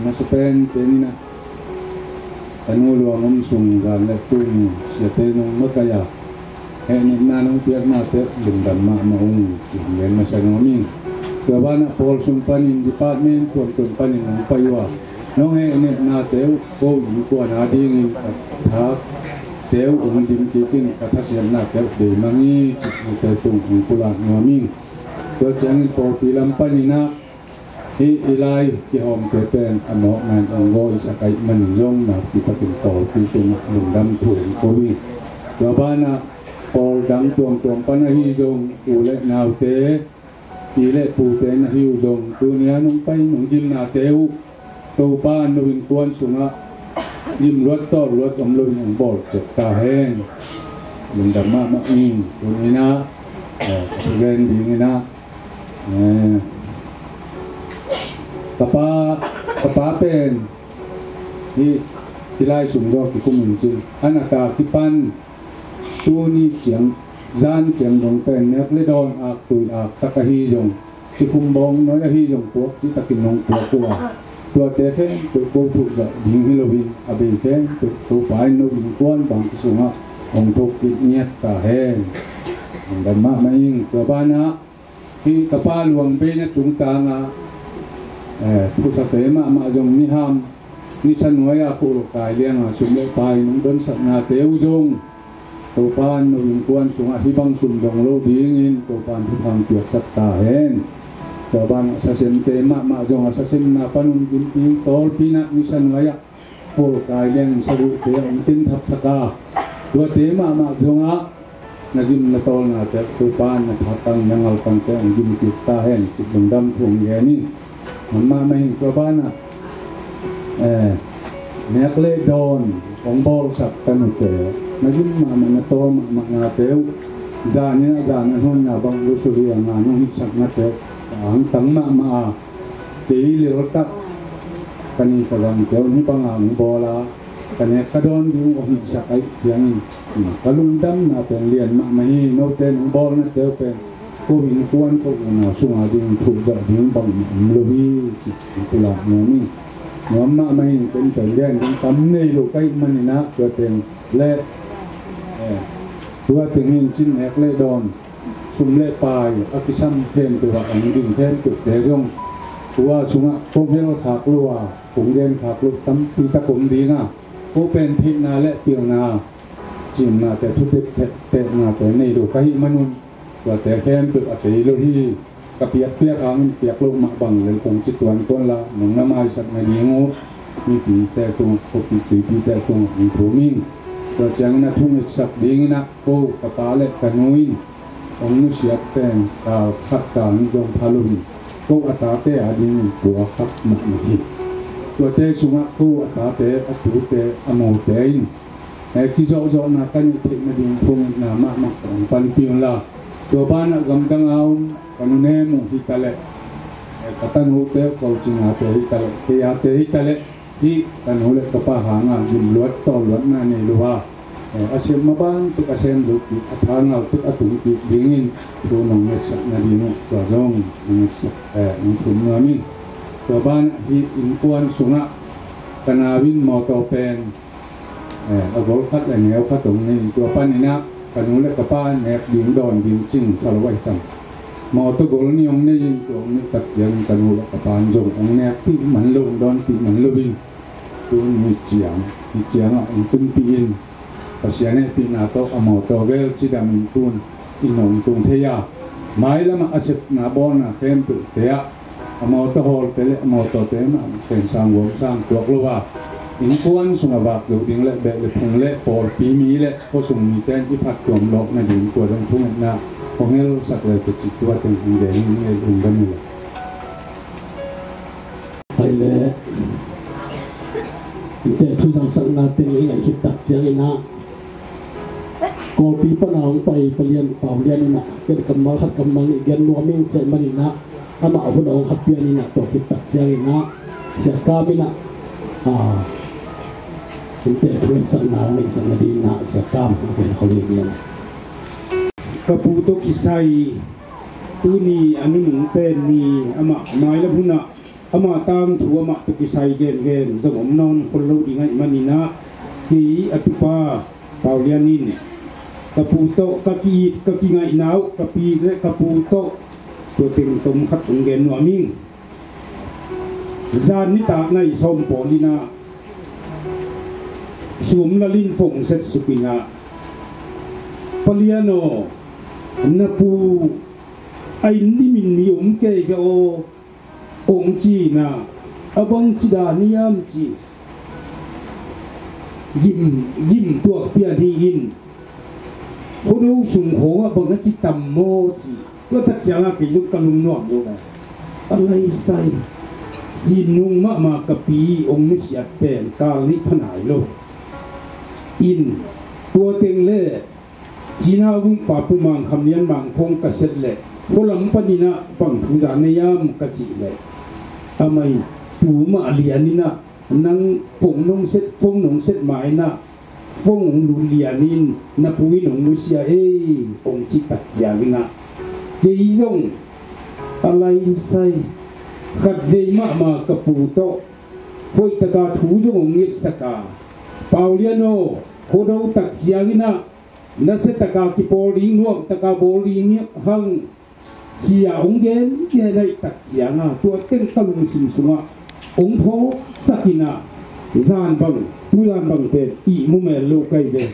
na sa pen penina kanulu ang sung gal na tung siya tenong makaya he ni nanong tiyak na te lindam ma maung yan na sa ngoming Gawa na Paul Sumpanin Department Paul Sumpanin ng Paywa nong he ni na teo ko yu ko na ding thak teo ung dim kikin katasyan na teo de mangi te tung ang pula ngoming to chang po pilam panina hi ilai ki hom te pen amo ngan ang go isa kay manjong na ki patin to ki tung lung dam thu ko wi Gawa na Paul dang tuang tuang panahi jong ule naw te tỷ lệ phù tế là hiệu dùng tu nia nung bay nung jil na teu tu pa nu bin kuan sunga lim luat to luat om lu yang bol cek ta hen min da ma ma in tu nia na gen di nia tapa tapa kapa pen hi tilai sum do ki kum jil anaka kipan tu ni chiang gian tiếng đồng pen. Nét le don ạc tuổi ạc ta cả hi jong. Ki kum bóng no ya hi jong quốc chỉ ta kinh nông ko của tua tế thế tự cô phụ dạy những hi lovin à bị thế tự cô phải nó bình quan bằng cái sung ông thuộc kịch nhét cả hen. Đầm mạ mà in cơ ban á tập ba luồng bên chúng ta ngà phụ sa tế ma ma dùng ni ham ni san nói à phụ cái liang à sung lệ bài nông đơn sạch ngà tế dùng to pan no yung kuan sunga hibang sundong lo dingin to pan hibang tiyak sat tahen to pan sa sem tema ma zong sa sem na panun din pi tol pina misan à pol kai leng sabu te ang tin thap saka to tema ma zonga nagim na tol na te to pan na thatang nangal pan te ang gim ki tahen ki dam thung yenin mamma mai to pan na eh nekle don ong bol sak kanu te. Naging mama na to mama na teo zani na zani hon na bang lu suri ang ano hisak na teo ang tang ma ma te li rotak kani kalang teo ni pang ang bola kani kadon di o hisak ay yang kalundam na pen lian ma mahi no ten bol na teo pen ผู้มีควรก็มาสุมาดินถูกจับดินบังลูบีตุลาโนมีน้อมมาไม่เป็นแต่เลี้ยงตั้มในลูกไก่มันนะตัวเต็งและตัวถึงนี้ชิ้นแหกเล่ดอนสุ่มเล่ปลายอัภิสัมเพนตัวอันดิ้งเพนตุกเดจงตัวสุงะพวกเฮลถากลัวผงเรียนถากลุกตั้มปีตะผมดีนะผู้เป็นทินาและเปียงนาจิ้มนาแต่ทุกเด็ดเต่นาแต่ในลูกไก่มันนุ่ย์ ko hin kuan ko na sunga ding thu za ding bang lobi pula no mi no ma mahi pen pen lian ding kam nei lo kai manina ko ten le tua tình chin hek le don sum le pai akisam thêm tu anh ding thêm tu te jong tua sunga ko hel thak luwa kung den thak lu tam pi ta kum di nga ko pen thi na le piang na chim na te thu te te na te nei do kai manun wa te hem tu a te lo hi ka piak piak ang piak lu ma bang le kong chi tuan kon la nong na mai sat na di ngo mi pi te tu ko pi pi te tu ni thu ming to chang na thung sak ding na ko kapale kanuin ong nu siat ten ka khat ka ni jong phalun ko ata te adin ko khat ma ni to te sunga ko ata te atu te amo te in e ki zo zo na kan ti ma ding thung na ma ma ong pan pion la to ba na gam dang au kanu ne mu hi kale e E, katan hu aum ko ching hitale. Te hi kale te ya te hi kale hi kan hole ka hanga jim luat to luat na ni luha. E, asem mabang tu kasem lu ki athangal tu atung ki dingin tu nong nek sak na dino to zong nek sak eh ni tum ngami to ban hi inkuan sunga kanawin mo to pen. Eh agol khat la neu khat ni. To pan ni na kanu le ka pa nek ding don ding ching salwai tam mo to gol ni ong ne yin to ni tak yang kanu le ka pan jong ong nek pi man lo don pi man lo bin tu ni chiang ni chiang a ong tum pi in pasiane pi na to amo to vel chi dam in tun in nong tung the ya mai lama aset na bon na khem tu te ya amo to hol te le amo to te ma ken sang wo sang to lo wa in kuan sunga ba zo ding le be le thung le por pi mi le ko sung mi ten i phat tuam lok na din ko dong thung na ko ngel sak le te chi tu ten hing de ni ne dung da ni hai le te thu sang sang na te ngai ngai hit tak chiang ina. Ko pi pa na ong pai palian pau lian ina ke kamal khat kamal ni gen no min che mani na ama hu na ong khat pi ani na to hit tak chiang ina. Sia ka mi na a te thu sang na mai sang na di na sia kam ke ho le ni kaputo kisai tuni anu nung pen ni ama mai la buna ama tang thu ama tu ki sai gen gen zong om non khol lo di ngai manina ki atupa paulianin kaputo kaki kaki ngai nau kapi le kaputo tu ting tom khat tung gen no ming zan ni ta ngai som polina สวมละลินฟงเซตสุปินาปลียโนนปูไอ้นิมินมีอมเกยกโอองจีนาอบังสิดานิยามจียิ้มยิ้มตัวเปียที่ยินพอนรู้สุงโหอบังจิตตมโมจีก็ทัดเสียงอะไรยุกันลุงนวมดูนะอะไรใส่สีนุ่งมะมากะปีองนิสยาเป็นกาลิพนายโล sum la di in ma tua teng le, china pa pu mang kham mang phong ka set le, ko lam pang thu ne ka chi le. Amai tu ma nang phong nong set phong nong set mai na, phong lu lianin na pui nong mu sia e ong chi tak sia na. Ke zong sai, khat ve ma ma ka pu to, hoi ta ka thu jong ong ngit saka pauliano ta ka ki pol ring nuam ta ka bol ring hang chia ong gen ke lai tak chia nga tua teng talung sim sunga ong pho sakina zan bang tu zan bang pe i mu me lo kai de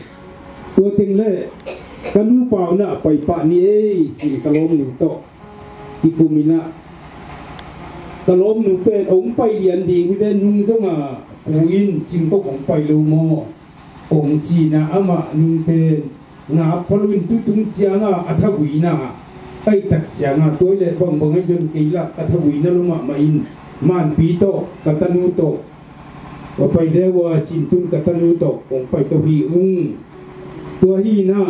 tua teng le kanu pau na pai pa ni e sin kalom nu to ki kumina kalom nu pe ong pai lian ding hi ben nung zonga puin chim ko ong pai lo mo องจีนะอามานุงเป็นงาพลุนตุตุงเจียงาอัฐวีน่าไอตักเสียงาตัวเล็กบังบังให้จนกีลักอัฐวีน่าลงมาไม่อินมานปีโตกัตนุโตก็ไปได้ว่าสินตุนกัตนุโตองไปตัวฮีอุ้งตัวฮีน่า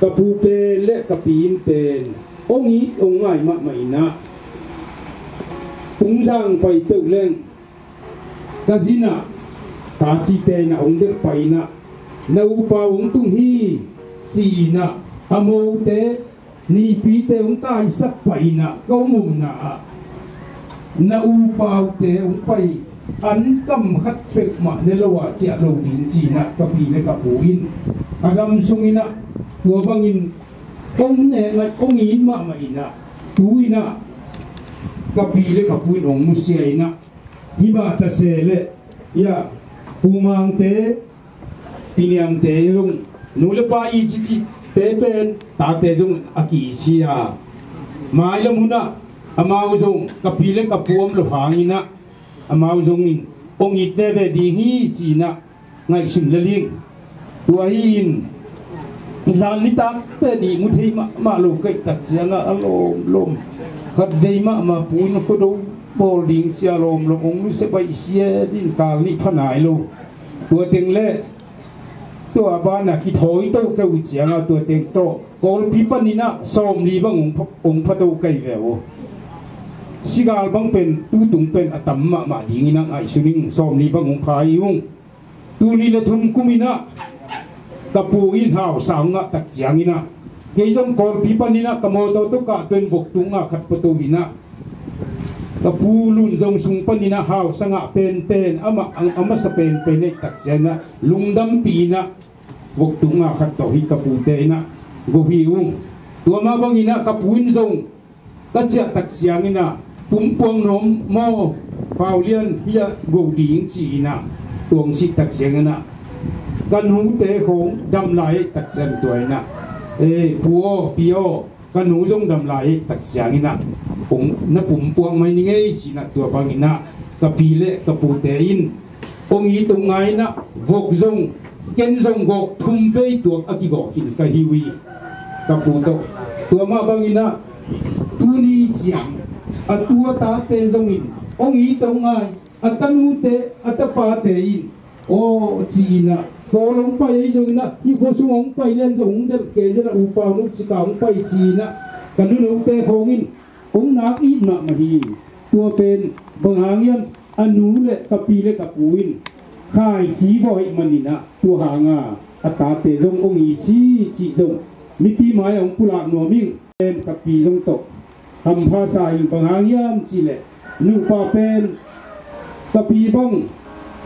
กับพูเป็นและกับปีนเป็นองนี้องง่ายมากไม่นะปุ้งสร้างไปเติมเร่งกัจจินา ta chi te na ong de pai na na u pa ong tung hi si na amo te ni pi te ung tai sak pai na ko mum na na u pa te ông pai an kam khat pek ma ne lo wa chia lo din chi na ka pi le ka pu in. Agam sung ina tua bang in, ông ne ngai ông in ma ma ina tu ina ka pi le ka pu ong mu sia ina hi ba ta se le ya yeah pumang te piniang te yung nu le pa i chi chi tế bên ta te dung a kỳ sia mai la muna amau dung kapile kapuam lo hangina amau dung in ong it ve ve di hi chi na ngai sim le ling tua hi in zan ni tak pe di mu thei ma ma lo kai tak sia alom, lom. Khat dei ma ma pu no ko do bol ding sia lom lo ong lu se bai sia din kal ni phanai lo tua teng le ตัวบ้านน่ะคิดถอยตัวเกวิจยังตัวเต็งโตกอลพิปันนี่นะสอมรีบังององพระตัวไกเววสิกาลบังเป็นตูตุงเป็นอตัมมะมาดิงนังไอสุนิงสอมรีบังองพายุงตูลีละทุมกุมินะกับปูอินหาวสาวงะตักเจียงินะเกยจงกอลพิปันนี่นะกโมโตตุกะเป็นบกตุงะขัดประตูวินะ kapulun zong sung panina haw, sanga pen pen, ama ang ama sa pen pen eh, ay taksena lungdam pina wag tunga kato hi kapute na. Go hiung tua ma ina, kapuin zong. Katsia taksiang ina. Pumpuang nom mo. Paulian, hiya go si ina. Tuang si taksiang ina. Kan hu te khong dam lai taksian na. E puo, pio kan hu zong dam lai taksiang ina pung na pumpuang mai ni ngai si na tua pang ina kapile in. Ong i tu ngai na vok zong ken zong gok thum pe tu ki gok hin ka hiwi kaputo tua ma bang ina tu ni chiang a tua ta te zong in. Ong i tu ngai a tanu te a ta pa te in. O chi na โคนองไปจงนะยี่โคสุงองไปเล่นสงเดเกจนะอุปานุกสิกาองไปจีนะกัดูหนูเตโองินองนักอีนักมาฮีตัวเป็นบางหางยันอนุเลกับปีเลกับปูวินข่ายจีบ่อยมันนี่นะตัวหางอะอัตาเตะจงองอีชีจีจงมีตีไม้ของปุระหนัวมิ่งเป็นกับปีจงตกทำภาษาอิงบางหางยันจีเลนุปาเป็นกับปีบ้อง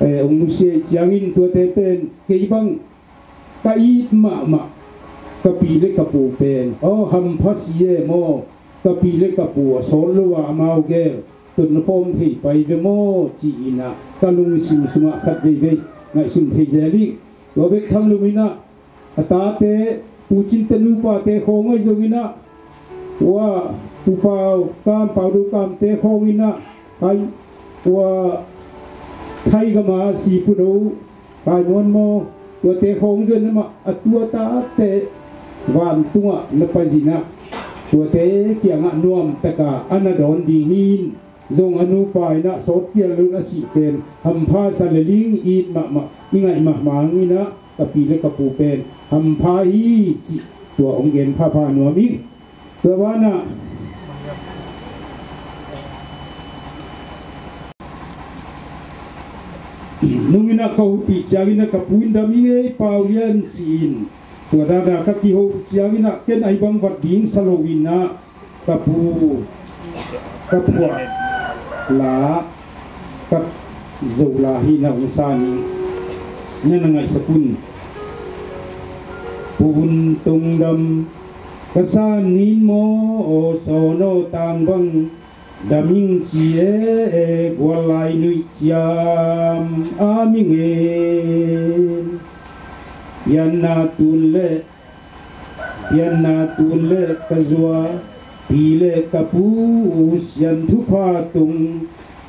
ông sẽ giang in tua tê pen cái băng? Cái ít mà mà cái pi lệ cái bù pen ô ham phát gì mô. Cái pi lệ cái bù số lúa à, mau ghê. Tuần hôm thì bay về mô chỉ na ta luôn sim sum khát về về. Ngài xin thế giới đi. Rồi biết thăm luôn na à, ta tê tu chín tê lu pa tê khô ngay rồi ina wa tu pao cam pao du cam tê khô na hay qua thay cái mà si phụ nữ phải muốn mô, của tế hồng dân mà à tua ta thế vạn tua nó phải gì nè của tế kia ngạ nuông tất cả anh à đón đi hin. Dùng anu bài nạ sốt kia luôn asi tên. Hầm pha sa lê linh in mà mà in ngại mà mà nghi nạ tập bì lê cặp bù tên. Hầm pha hi chỉ tua ông yên pha pha nuông mi. Tua ba nạ nungina kau pi chiangina kapuinda mi e paulian sin tua da ka ki ho na ken ai bang wat ding salowina kapu. Kapua. La kap zola hina usani nana ngai sapun pun tung dam kasan nin mo, o sono tang bang daming chia gwalai nui chiam aming e yan na tun le yan na tun le kazua, pile kapu yan thu pha tung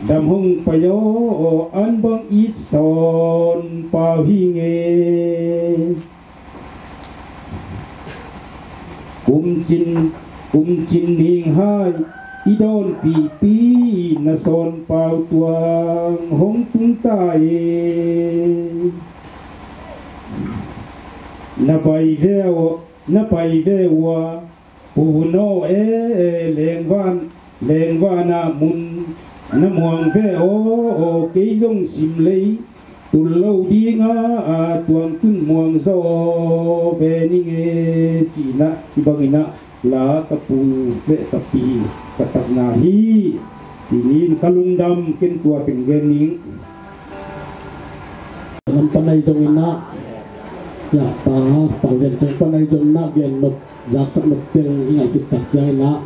đam hung payo an bang ít son pa hi nghe kum chin kum chin ning hai idon pi pi na son pau tuang hong tung tai. Na pai veo na pai veo pu no e leng van leng van na mun na muang veo, o ke dong sim lei tu lâu đi nga a tuang tun muang zo be ni nge chi na ibangina la kapu le kapi katak na hi sinin kalungdam kin tua pinggening Nam panay zong ina. Ya pa pa gen tong panay zong na gen mat jak sak mat teng ingai kit tak jai na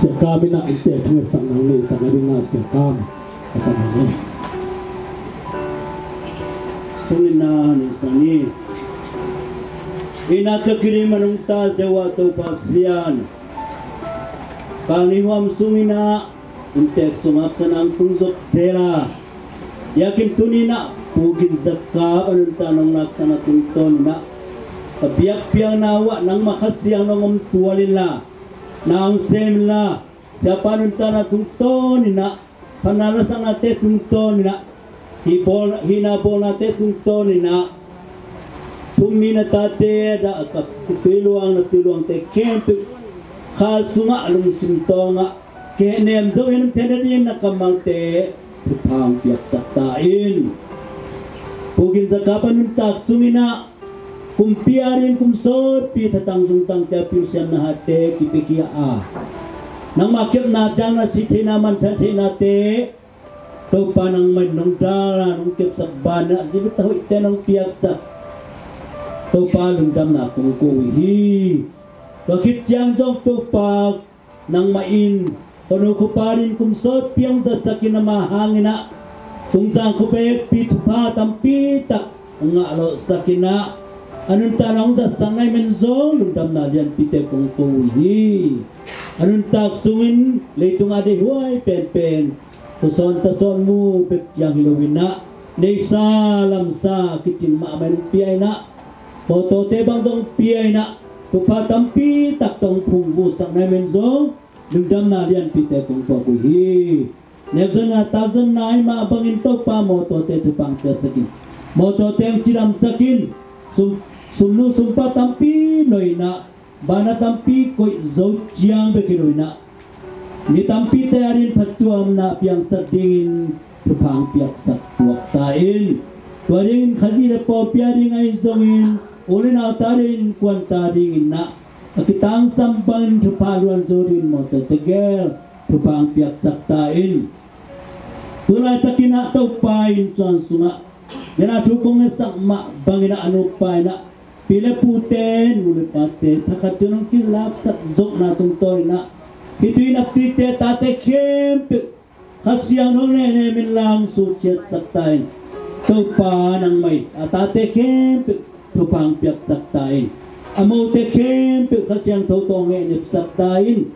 se kami na inte thung sang nang ni sang ari na se kam asang ni Tungina ni. sani inatakiri manungta jawa to papsian kaliwam sumina intek sumaksan ang tungzok sera yakin tunina pugin zakka anunta nang naksana tungton na. Kebiak piang nawa nang makasiyang nang umtuwalin la. Nang sem la siapa nunta na tungton na. Panalasan nate tungton na. Hinabol nate tungton na. Tumina tate da ka tiluang na tiluang te kempe khasuma alum sintonga. Ke nem zo yen tenadin na kamang te pang piak saktain pugin sa kapan ng tak sumina. Kumpiarin kumsot pi tatang suntang te piusan na hate kipikia a. Nang makip na dang na siti naman tate nate tau panang mai nong dala nong kep sak bana. Jibu tahu ite nong piak sak tau pa lung dam na kung ko hi bakit jang jong tau pa nang main tono ko parin kum sot piang da sakin na mahangina tung sang ko pe pi tu pa tam pi tak nga lo sakina anun tanong da sangai men zong lung dam na dian pite kung ko hi anun tak sungin leitung ade huai pen pen Tuson tuson mu pek yang hilowin na Nei sa lam sa kitin ma men piay na Foto te bang dong piay na. Tâm pi tak tong pungbu sang na men zo. Đừng đâm na diyan pite kung hi. Nek zon na ta zon nai ma bangin to pa mo to te tu pang pe sakin. Mo to te chiram sakin. Sum sum nu sum pa tampi noi na. Banat tâm pi coi zo chiang be kiroi na. Ni tampi te arin phatuam na piang sat dingin tu pang piak sat tuak ta in. Tuaring khazi po piaring ai zongin ulin autarin kwan ta dingin na akitang samban tu paluan zorin mo te tegel tu pang piak sat ta in Tulai takina tau pain tuan sunga. Yana tukung sak mak bangina anu paina. Pile puten, mule pate takatunong kilap, sak zok na tungtoy na. Itu ina tite tate kempe. Kasyang nung nene min lang suci saktain. Tau pa nang may atate kempe tupang piak saktain. Amo à, te kempe kasyang tau tonge nip saktain.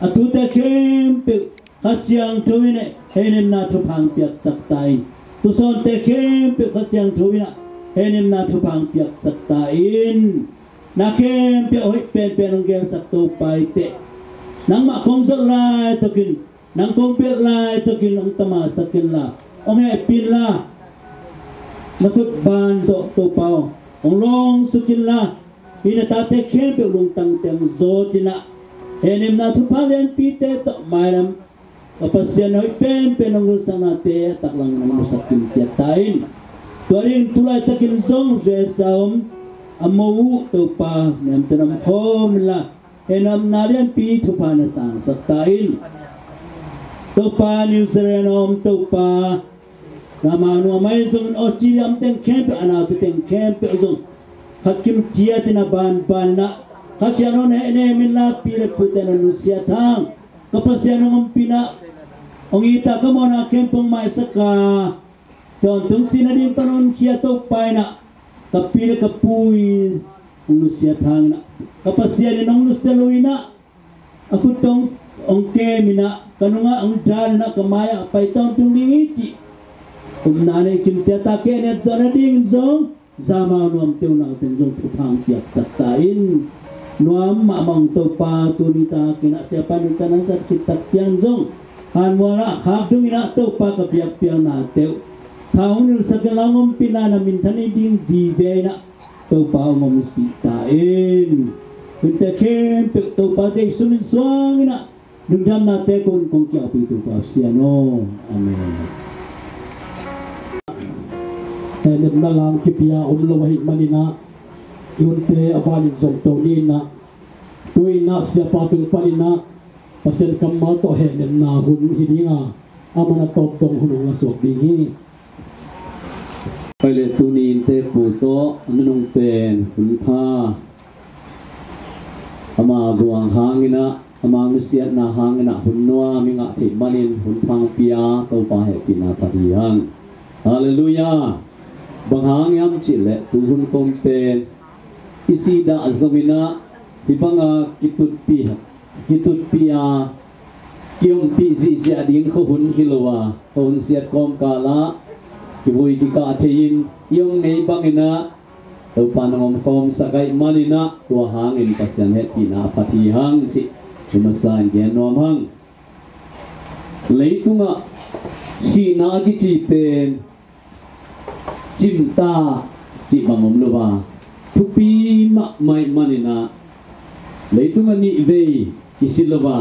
Atu à, te kempe kasyang tuwine henim na tupang piak taktain tu son te kem pe kasyang tuwina henim na tupang piak taktain na kem pe oi pen pen ang gem sak tu pai te. Nang ma kong zot lai tokin nang kong pe lai tokin ang tama sakin la. Ong he pin la. Nakut ban to to pao ong long sukin la ina ta te khen pe lung tang tem zo tina henim na thu pa len pi te to mai lam Kapasyan hoy pen penong sa nate taklang nang musakin tiyatain. Tuaring tulay takin zong resaum amawu to pa nem tanam khom la, enam narian pi thu pa na sang saktain. To pa New Zealand om to pa namanu amay zong Australia am teng camp, ana tu teng camp zong hakim tia tina ban ban na. Kasyano ne ne min la pi le puten anusia thang kapasyan ng pina. Ong ita ka mo na kempong mai saka. So tung sinading panon siya to pai na. Kapila kapui ung siya thang na. Kapasya ni nong nusteloy na. Ako tong ong kemina kanu nga ang dal na kamaya. Pai tong tung nanay kim chata ke ne ding zong zama nuam teu na ten pupang piak tatain. Nuam mamang to pa tu ni ta kina siapa ni tanang sa kitak tiang zong. Han wala khak dung ina to pa ka piak piak na teu. Thaun il sakalangom pina na min ding di ve na to pa ngom spi ta in kun te kem pe to pa te sumin swang ina dung dam na te kon kong kya pi to pa siano amen เป็นนัลังกิปยาอุลวหิมันินะยุนเตอบาลิจงโตนีนะตุยนะเสียปาตุนปานินะปเซนกรมมาโตเฮเนนาหุนหินิงาอามันตบตรงหุนงสวกดีฮีไปเลตุนีนเตปูโตอนุงเตนหุนพาอามาบวงหางินะอามามิเสียนาหางินะหุนนัวมิงะถิบันินหุนพังปิยาโตปาเฮกินาปะริยันฮาเลลูยา bangang yam hangyam chile tu hun kom pen isida azamina hibanga kitut pi kitut pia, kiom pi zi zi ading ko hun hilowa on siat kom kala ki voi ki ka thein yong nei bangina to panangom kom sakai manina tua hangin pasyan he pina pati hang chi chumasan gen nom hang. Leitunga, si na gi chi pen chimta chi lấy tung thupi ma mai manina leitunga ni ve tung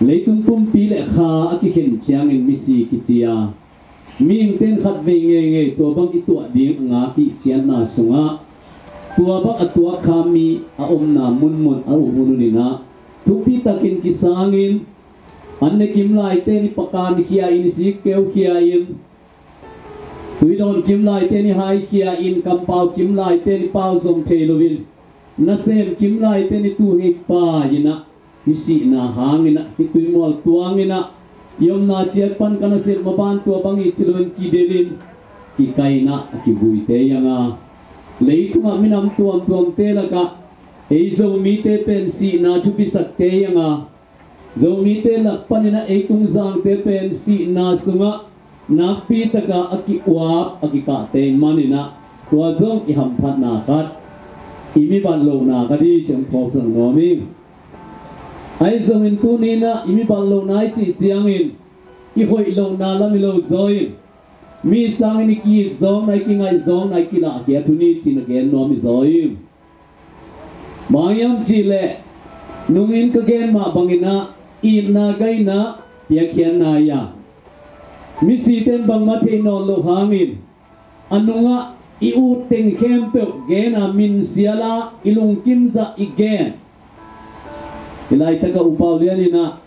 leitung pumpi le kha aki khen chiang in misi kichia à. ming ten khat ve nge nge to bang i tua ding nga ki chian na sunga tua bang atua kami a om na mun mun a umunu ni na thupi takin kisangin anne kim lai te ni pakan kia in si keu kia in tui don kim lai te ni hai kia in kam pau kim lai te ni pau zom thelovin na sem kim lai te ni tu he pa ina si na hangina hitui mol tuangina yom na chiat pan kana sir maban tu bangi chilun ki delin ki kaina ki bui te yanga leitunga minam tuam tuam te laka ei zo mi te pen si na chu bisak te yanga zo mi te lak panina ei tung zang te pen si na sunga na pi taka aki wap aki ka te manina. Tua zong i ham phat na khat imi ban lo na ka di chang phok sang no mi. Ai zong in tu ni na, imi ban lo na chi chiang in. I hoi lo na la mi lo zoi mi sang ni ki zong na ki ngai zong na ki la ke tu ni chi na gen no mi zoi mayam chi le nungin ka gen ma bangina i na gai na ya khian na ya misiten si ten bang ma no lo hangin anunga i u teng khem pe gen a min siala ilung kim za igen. Ilai ta ka upaw lian na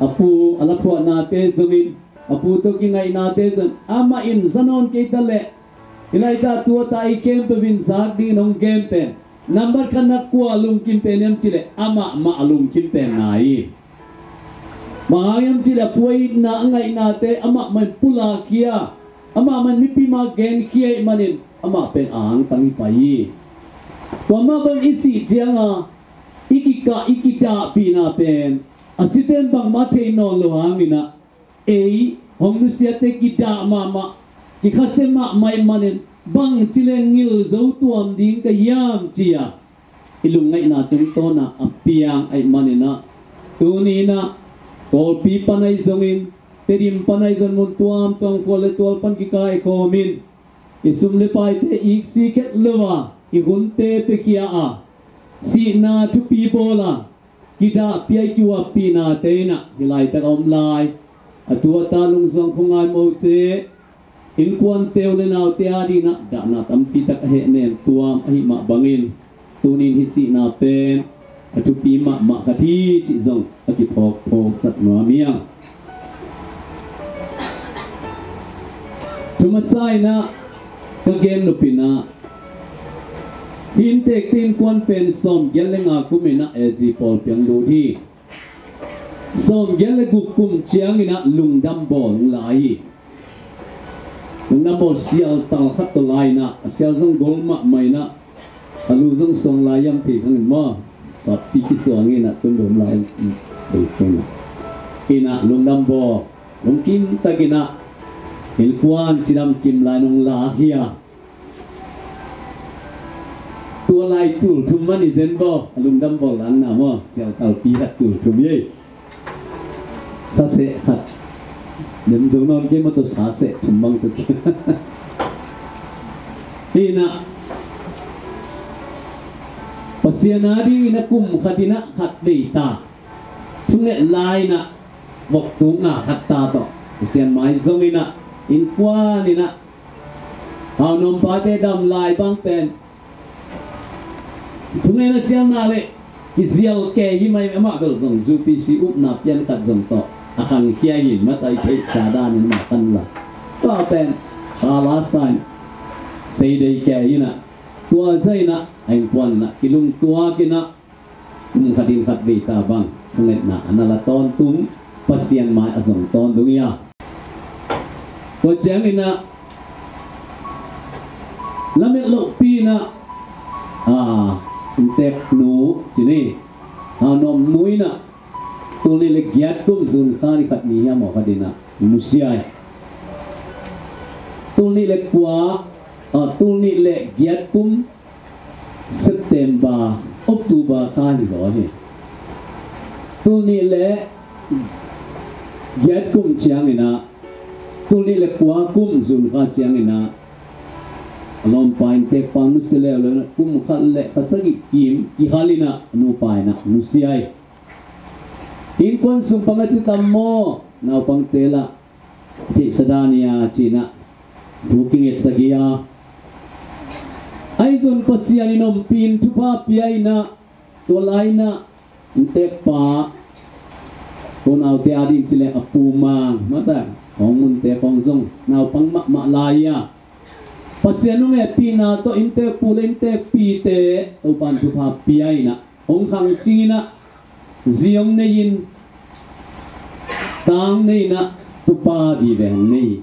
apu, alapua na te zungin apu to ki ngai na te zan ama in zanon ke dale. Ilai ta tu ta i kem pe vin zak di nong kem pe number kan na ku alung kim pe nem chile, ama ma alung kim pe nai Maayam sila puay na ngay nate ama man pula kia. Ama man mipima gen kia imanin. ama pen ang tangi pai Wama bang isi nga ikika ikita pina pen asiten bang mate no luhangin na. ei hong nu te kita mama ki may mai manin. Bang sila ngil zo tuam ding kayam siya. Ilungay à. natin to na apiang à, ai manina à. tunina kol pi panai zongin, terim panai zon mun tuam tong ko le tol pan ki kai e ko min isum le pai te ik si ket lewa ki gun te pe kia a. Si na tu pi bola pi ai chua pi na te na. Hilai ta om lai atua ta lung zong khongai mo te. In kuan teo le nau te ari na, da na tam pi tak he nen tuam ahi ma bangin. Tunin hisi na pen atu pi ma ma ka thi chi zong, aki phok phok sat no miang Tuma sai na, ka gen no pina Hin tek tin kwan pen som gelenga kumina ezi pol piang do thi Som gele gu kum chiang ina lungdam bon lai. Lungdam bon sial tal khat to lai na. Sial zong gol ma, mai na. Alu zong song lai yam thi khang ma sati ki suang ina tun dum la be kena ina lum đâm bò, lum kim ta gina il chỉ chiram kim lại nong lá hia tua lại lai tu thum đi zen bò, lum đâm bò lan nào mà sẹo tal pi hat tu thum ye sa se hat nem jong nom ke ma to sa se thum kia, tu ina pasianadi na kum khatina khat deita thune lai na vok tu na khat ta to sian mai zong ina in kwa ni na aw nom pa te dam lai bang pen thune na chiang na le ki zial ke gi mai ma dol zong zu pi si up na pian khat zong to akan kia yin ma tai ke ta da ni ma kan la to pen ala san sei dei ke ina tua zai na anh quan na kilung tua kina kung khatin khat ta bang ngai na analaton tung pasyan pasian mai azong ton dunia ko chang ina lamit lo pi na à tek nu sini anom nuina tuli le giat kum sun khani khat mo kadina musiai tuli le kwa legiat tuli le giat kum September Oktober khani rồi ni le giat kum chiang ina tuli le kwa kum sun kha chiang ina alom pain te pang nu sele lo kum khal le khasagi kim ki halina nu na nu siai in kon sum pang tammo na pang tela chi sadania chi na et sagia sun zon pasiani nom pin tu pa piai na to lai na. Te pa. Kon au te adin chile apumang mata ong mun te pong zong nau pang ma ma laya pasiano me eh, pina to, inte te pi te to pan tu pa piai na ong khang chingina ziong ne yin, tang ne na tu pa di ve nei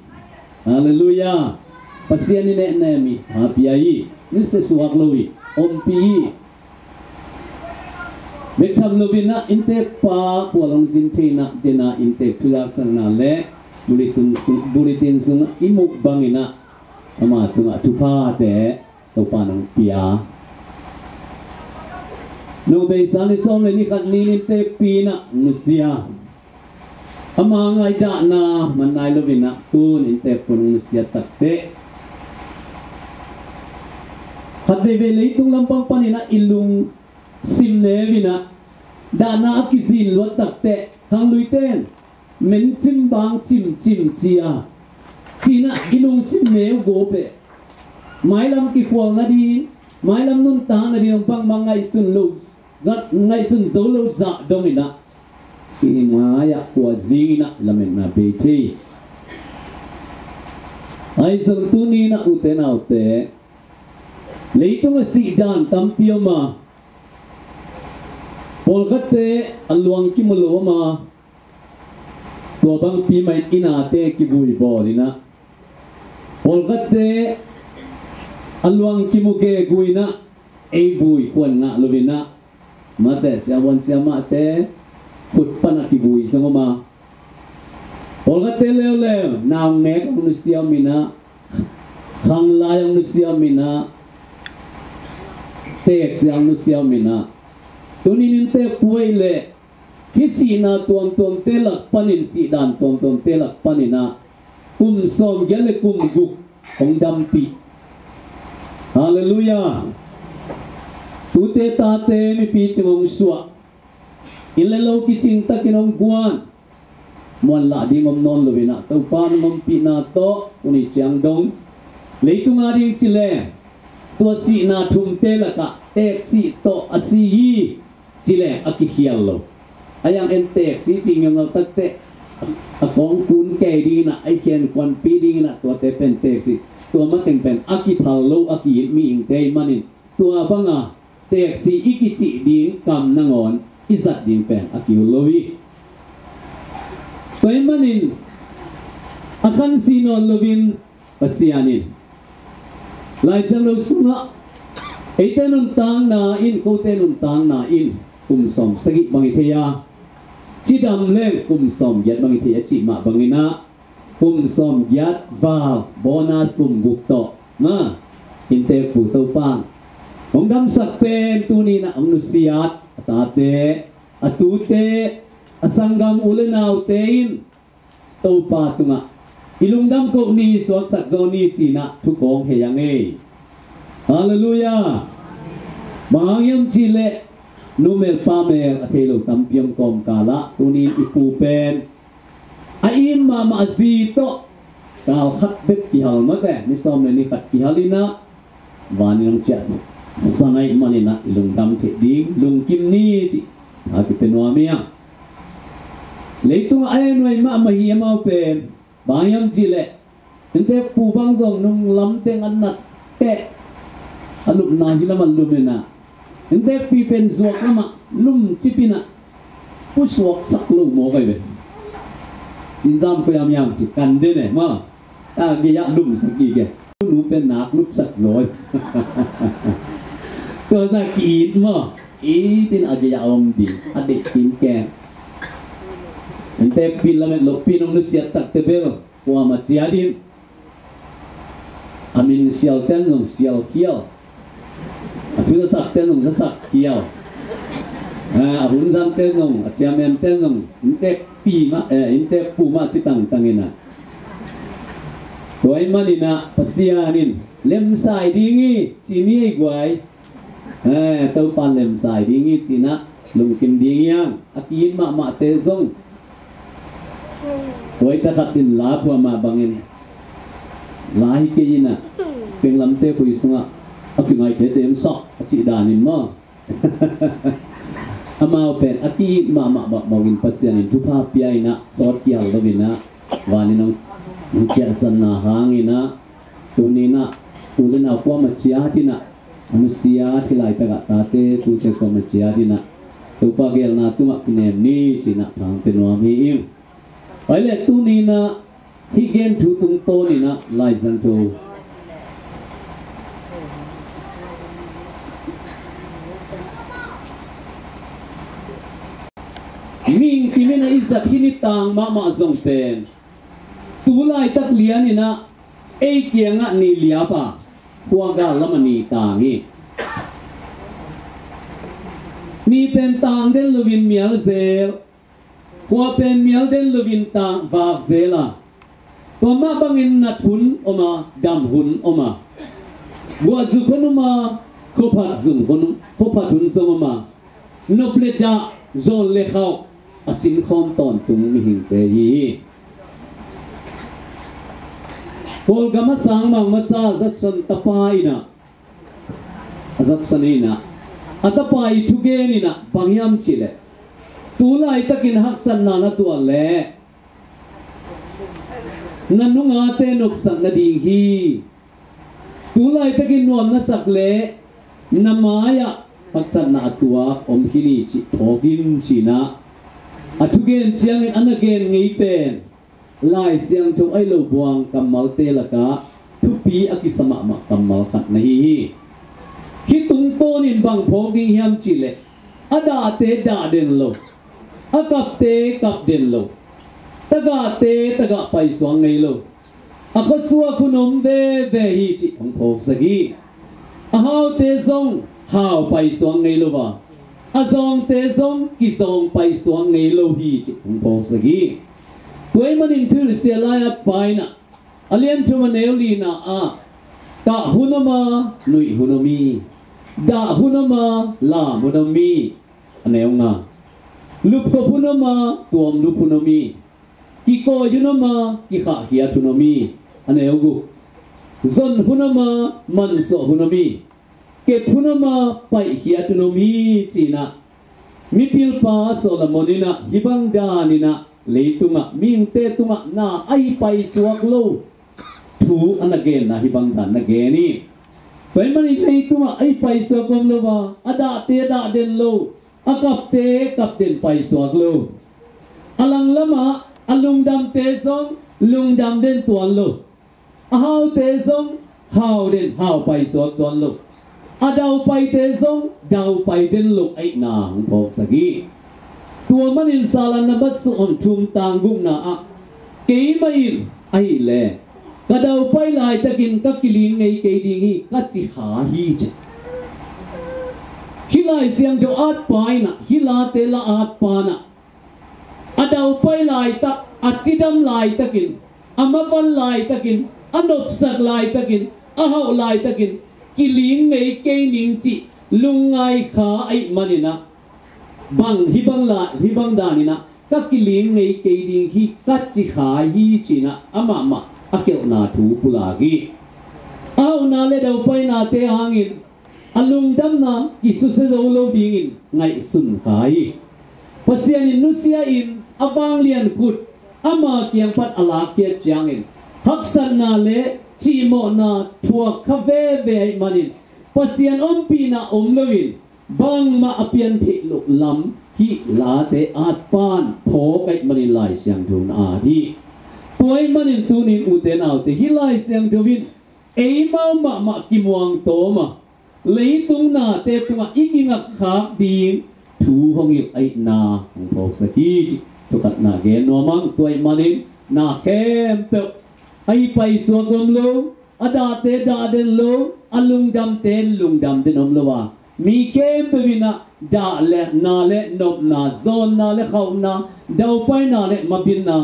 hallelujah pasiani ne ne mi, happy piai ni suak lowi om pi Mek tham lovina inte pa kualong sin na dena inte tulak sang le. Bulitin bulitin sung imuk bangina ama tunga tupa te to pia. No be sani som le ni khat ni ni te pina nusia. Ama ngai da na manai lovina tun in te punung sia phát khadve về lấy tung lampang panina ilung sim ne vina da na akizin lo takte thang lui ten men chim bang chim chim chia à. china ilung sim ne go pe mai lam ki khwal na đi mai lam nun ta na di pang mangai sun lo gat ngai sun zo lo za na kini maya kwa zina lamen na beti ai sang tu ni na ute na ute leitung si dan tampio ma. Polkate aluang ki mulo ma. To bang pi mai ina te ki bui bolina polkate aluang ki muke guina ei bui kwan nga lovina mate siawan siama te phut pana ki bui sang ma. Olga te leo leo naw nek ang nusia mina khang lai ang nusia mina tek siang nusia mina tuni nin te puai le kisi na tuam tuam te lak panin si dan tuam tuam te lak panina kum som gele kum guk ong dampi hallelujah. Tu te ta te mi pi chimong suwa ilalo ki ching ta kinong guan. Mon la di mom non lo bina to pan mom pi na to uni chiang dong. Leitung a ding chile kosi na thum taxi to asi hi chile akihial ayang en taxi chingang takte akong kun ke di na ai ken kon pi di na to te manin. To banga taxi ikichi ding kam nangon izat ding pen akih lowi to manin akan sino lovin pasianin. Lai sang lo tên eitenun tang na in ko tenun tang na in kum som sagi bangi theya chidam le kum som yat bangi theya chi ma bangina kum som yat va bonus kum gukto na inte pu to pang ong dam sak pen tu ni na ang nusiat tê, atute asanggam ulenaw tein topa ilung dam ko ni so sak chi na thu kong heyang e hallelujah. Mangyam chile numel pamel tam piam kom kala tuni ipu pen ain ma ma azito kal khat bet ki hal ma te ni som ni khat ki halina wani nong chas sanai manina ilung dam the ding lung kim ni chi a ki te no lấy leitung ai noi ma ma hi ma pen bayam chi le thế pu băng dong nung lam te ngan na te alup na hi la man lumena inte pipen zuak ma lum chipina pu suak sak lu mo kai be jin dam pe am yam chi kan de ne ma ta ge ya lum sak ki ge nu pen nak lup sak rồi. Cơ ra kín mà ý tin ở cái ông đi ở đây kín kẻ anh ta pin là mình pin ông nó tắc tế bel qua mà chiadin amin sial ten sial kial à chưa sắc ten ông sắc kiao à hun zam ten ông à chia men ten ông anh ta pi mà eh, anh ta pu mà chỉ tăng tăng ina Tuai manina pasianin lem sai dingi chini guai eh tau pan lem sai dingi china lung kim ding yang akin ma ma te zong Tuai ta khatin la phua ma bangin. Lai ke ina peng lam te pui sunga. Akingai te te em sok. Chi danin mo. Amao pen ati ma ma ba bangin pasianin tu pa piaina sort kial lovina waninong Mungkin sana hangina tunina tulina kwa maciatina manusia tilai taga tate tu se kwa maciatina tu pagel na. Tu mak kinem ni cina thang tenwa mi im Aile tunina higen tu tung to nina, lai zan tu. Ming kimena izat hinitang mama zong tên tu lai tắc lian ni na ai kia nga ni lia pa. Huwa gà lama ni tangi ni pen tang den lovin mial zel kwa pen mial den lovin ta vak zela. To ma bangin na thun oma, dam hun oma. Wa zu konuma ko phat zum konum ko phat hun somama no ple da, zon le khaw asin khom ton tung mi hing te yi Pol gama sang mang masa zat san tapai na. Azat sanina atapai thugeni na bangyam chile tulai takin haksan na na tu le nanunga te nop san na ding hi tulai takin nuam sak le namaya paksan na atua om hini chi thogin china. Athugen chiang in anagen ngei lai siang ai lo buang kamal te laka thupi akisama ma kamal khat na hi khi tung tôn in bằng phô đi hiam chỉ lệ a đà tế đà đền lô a cặp tế cặp đền lô ta gà tế ta gà bay xuống ngay lô a có xua khu nôm về về hi chỉ thong phô sa gi a hao tế zong hao bay xuống ngay lô va a zong tế zong ki zong bay xuống ngay lô hi chỉ thong phô sa gi tuổi mình in thư sẽ lại bay na. Alien thu mà nếu li na a. Ta hunama nui hunami da hunama la hunami aneu nga lup ko hunama tuam lup hunami ki ko yunama ki kha hiya thunami aneu gu zon hunama man so hunami ke hunama pai hiya thunami china mi pil pa so la monina hibang danina leitunga ming te tunga na ai pai suak lo thu an again na hibang dan na geni. Pai mani lei tu ma ai pai so kom lo wa ada, te da den lo akap te kap den pai suak lo alang lama, alung dam te zong, lung dam den tuan lo ahau te zong, hau den hau pai suak tuan lo adau pai te zong, dau pai den lo ai na hong thok sagi tua manin salan na bat su on thum tang gum na a. Ke mai ai le. Kadau pai lai takin ka kilin ngei ke ding ka chi ha hi hi lai siang jo at pai na hi la te la at pa na. Ada dau pai lai ta acidam lai takin. Amavan lai takin. Anop sak lai takin. Ahau lai takin. Kilin ngei ke ning chi lungai kha ai manina. Bang hi bang la hi bang danina ka kilin ngei ke ding hi ka chi kha hi china. Ama ma akil na thu pulagi. Au na le dau pai na te hangin. Alung dam na isu se do lo dingin ngai sun khai pasian in nusia in awang lian kut ama kiang pat ala kia chiangin haksan na le chi mo na thua khave ve manin pasian om pi na om lovin bang ma apian thi luk lam hi la te at pan pho kai manin lai siang thun a thi tuai manin tunin uten autte hilai siang dovin ei mau ma ma kimuang to ma เลยตุงนาเตตัวอีกิงักขาดีถูห้องอิไอนาหงพอกสกิจตุกัดนาเกนัวมังตัวไอมันินนาเข้มเปไอไปสวกลมโลอดาเตดาเดนโลอลุงดัมเตนลุงดัมเตนอมลวามีเข้มไปวินาดาเลนาเลนบนาโซนนาเลเขานาเดาไปนาเลมาบินนา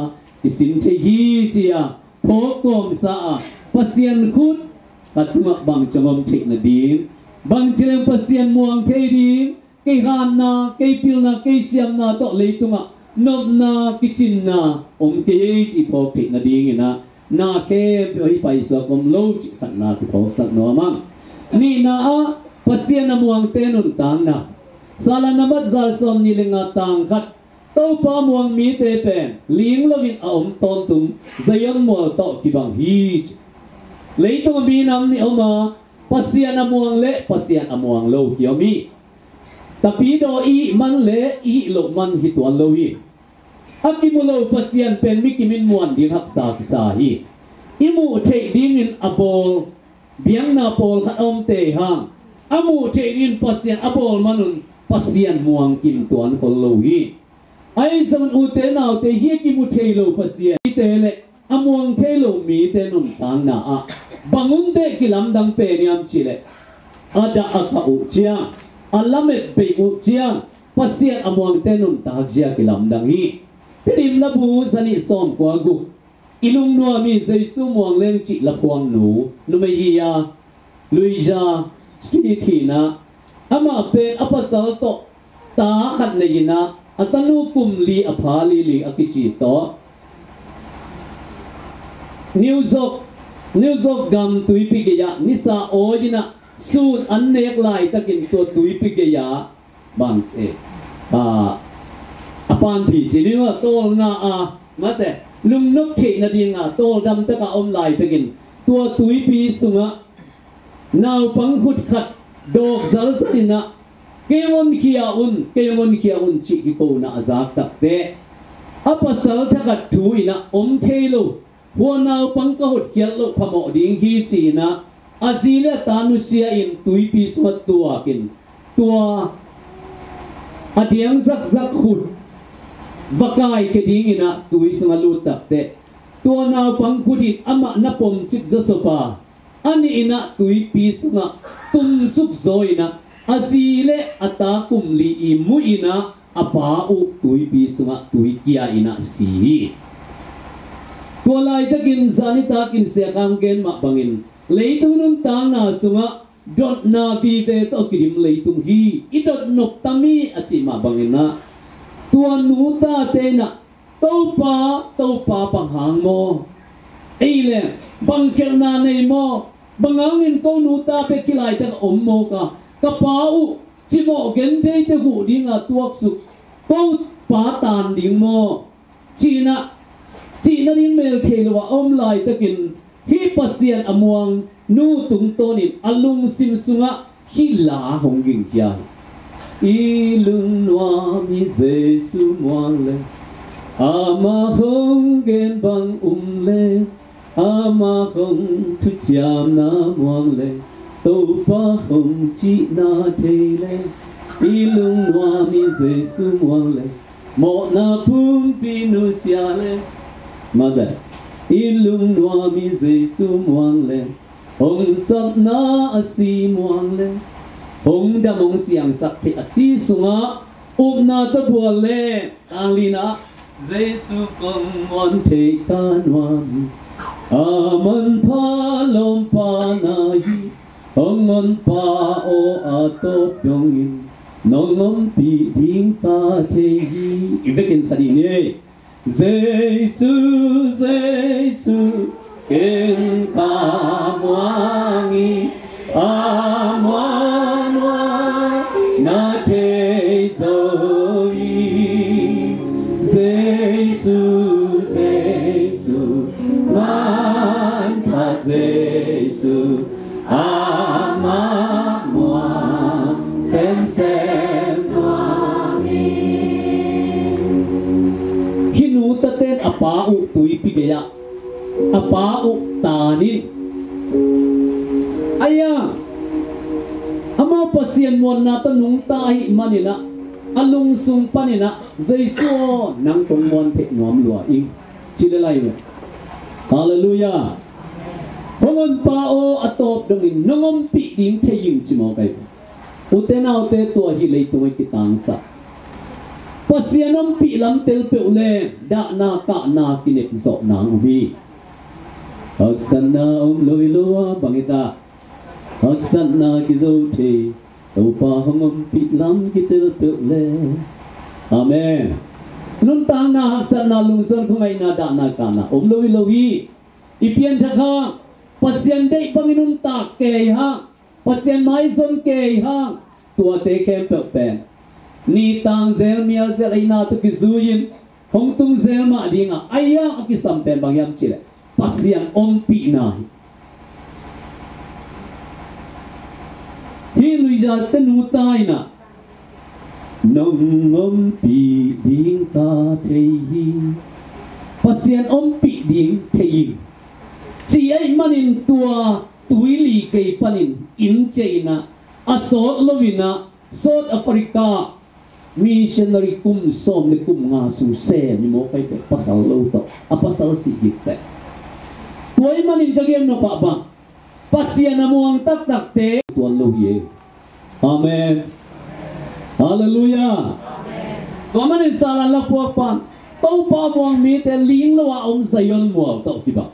อิสินเทียจียโพกมสาปเสียนคุณกัตุมะบังจงมเทนดีน bang chilem pasien muang thei din cái han na ke pil na, cái siam na to le tunga nop na kichin na. Om ke chi pho thik na ding ina na. Ke oi pai so kom lo chi phat na ki pho sak no mang. Ni na a pasien na muang te nun tang na. Sala na bat zal som ni lenga tang khat tâu pa muang mi te pen ling lovin a à om ton tum zayang mo to ki bang hi lấy tung bi nam ni oma pasian amuang le, pasian amuang lo kiomi tapi do i man le, i lo man hi tuan lo hi akimulo pasian pen mikimin muan ding hak sa ki sa imu te dingin abol biang na pol khat om te hang amu te din pasian abol manun pasian muang kim tuan kol lo hi ai zaman u te nau te hi ki mu te lo pasian. Te le amuang te lo mi te nun tang na a bangun te ki dang pe niam chile. Ada akha u chiang alamet pe u chiang pasian amuang te tak ta jia kilam dang hi Pirim la bu zani som kwa gu ilung no mi Giêsu muang leng chỉ la phuang nu. Nu me hi ya Luisa ski thi na. Ama pe apasal to, ta khat nei na. Atanu kum li apha li li akichi to. New York New York gam tui pi ge nisa ojina sun an nek lai takin to tui pi ge ya bang che à apan phi chỉ đi mà tol na a mate lung nok che na đi ngà tol dam tất cả ông lại takin tua túi pi sunga nau pang khut khat dog zal salina keyon khia un keyon khia un chi ki to na azak takte apasal thakat thuina om thelo huwa nào pang ka hot kia lo phamo ding hi chi na azile tanusia in túi pi suat tua kin tua adiang zak zak khut vakai ke ding ina tui sanga lu tak te tua naw pang kudit ama na pom chik zo sopa ani ina tui pi sanga tum suk zo ina azile ata kum li i mu ina apa u tui pi sanga tui ina si Kualai takin zani takin se gen ma bangin. Leitunun tang na sunga, dot na vi ve to kirim leitung hi. Idot nok tami aci ma bangin tua Tuan ta te na, tau pa tau pa pang hang mo. Ei le, bang kel na nei mo. Bangangin kau nuta pe kilai ta om mo ka. Kapau pa mo gen te te hu ding a tuak su. Kau pa tan ding mo. Chi chỉ chi đi ding mel là lo lại om lai ta kin hi pasian amuang nu tung tonin alung sim sunga hi la hong ging kia y lưng noa mi Giêsu muang le ama không gen bang um le ama không thức chiam na muang le tô pa không chi na thế le y lưng noa mi Giêsu muang le mo na pum pi nu xia le y lưng noa mi Giêsu muang le hong sap na asi muang le hong da mong siang sak thi asi sunga up na ta bua le tang li na jesu kong mon the ta nuam aman pa lom pa na hi. Hong mon pa o a to pyong in nong ngom pi ding ta the hi. Ivekin sadi ne Jesus, Jesus, kenpa muangi, amwa muangi, aya. Ama pasien mon na ta nung ta hi manina. Alung sum panina. Jaiso nang tong mon the nuam lua ing chilelai me hallelujah. Hongon pa o atop dongin nongom pi ding the ying chimo kai utena ute to hi lei tung ki tang sa pasianom pi lam tel pe ule da na ta na kinek zo nang wi Aksana om loi loa bangita Aksana ki zo the Tau pa hongom pi lam ki tel pe ule Amen. Nun ta na aksana lungson ko ngay na da na ka na om loi loi Ipian thakha pasien dei panginun ta ke ha. Pasien mai zon ke ha. Tua te kem pe pen ni tang zel mial zel ina tu ki zuyin, hong tung zel ma dinga, aya aki samten bang yam chile, pasian om pi na hi lui ja te nu tai na, nong om pi ding ta thei hi. Om pi ding thei chỉ ai manin tua túi lì cây panin, in chơi na asot lovina South Africa missionary kum som le kum nga su se ni mo kai te pasal lo to a pasal si gitte tuai manin kagem no pa ba pasya na mo ang tak tak te tuan lo ye amen. Hallelujah. Amen. Tuan sala la po pan tàu pa muang mi te ling lo wa om sayon muang tàu ki ba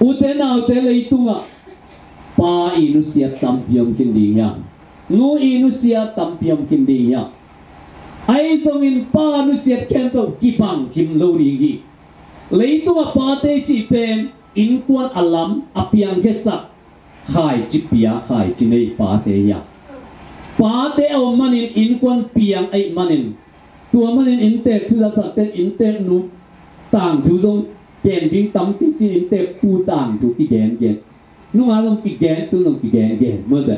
u te nào te lấy tunga pa inu sia tam piam kin ding ya nu inu sia tam piam kin ding ya ai song in pa nu sia ken to ki bang kim lo ri gi lấy a pa te chi pen in quan alam apiang ke sak khai chi pia khai chi nei pa te ya pa te o manin in quan piang ai manin tua manin in te tu da sa te in te nu tang tu zong gen ding tam ti chi, in te pu tang tu ki gen gen nu nga long ki gen tu long ki gen gen mo da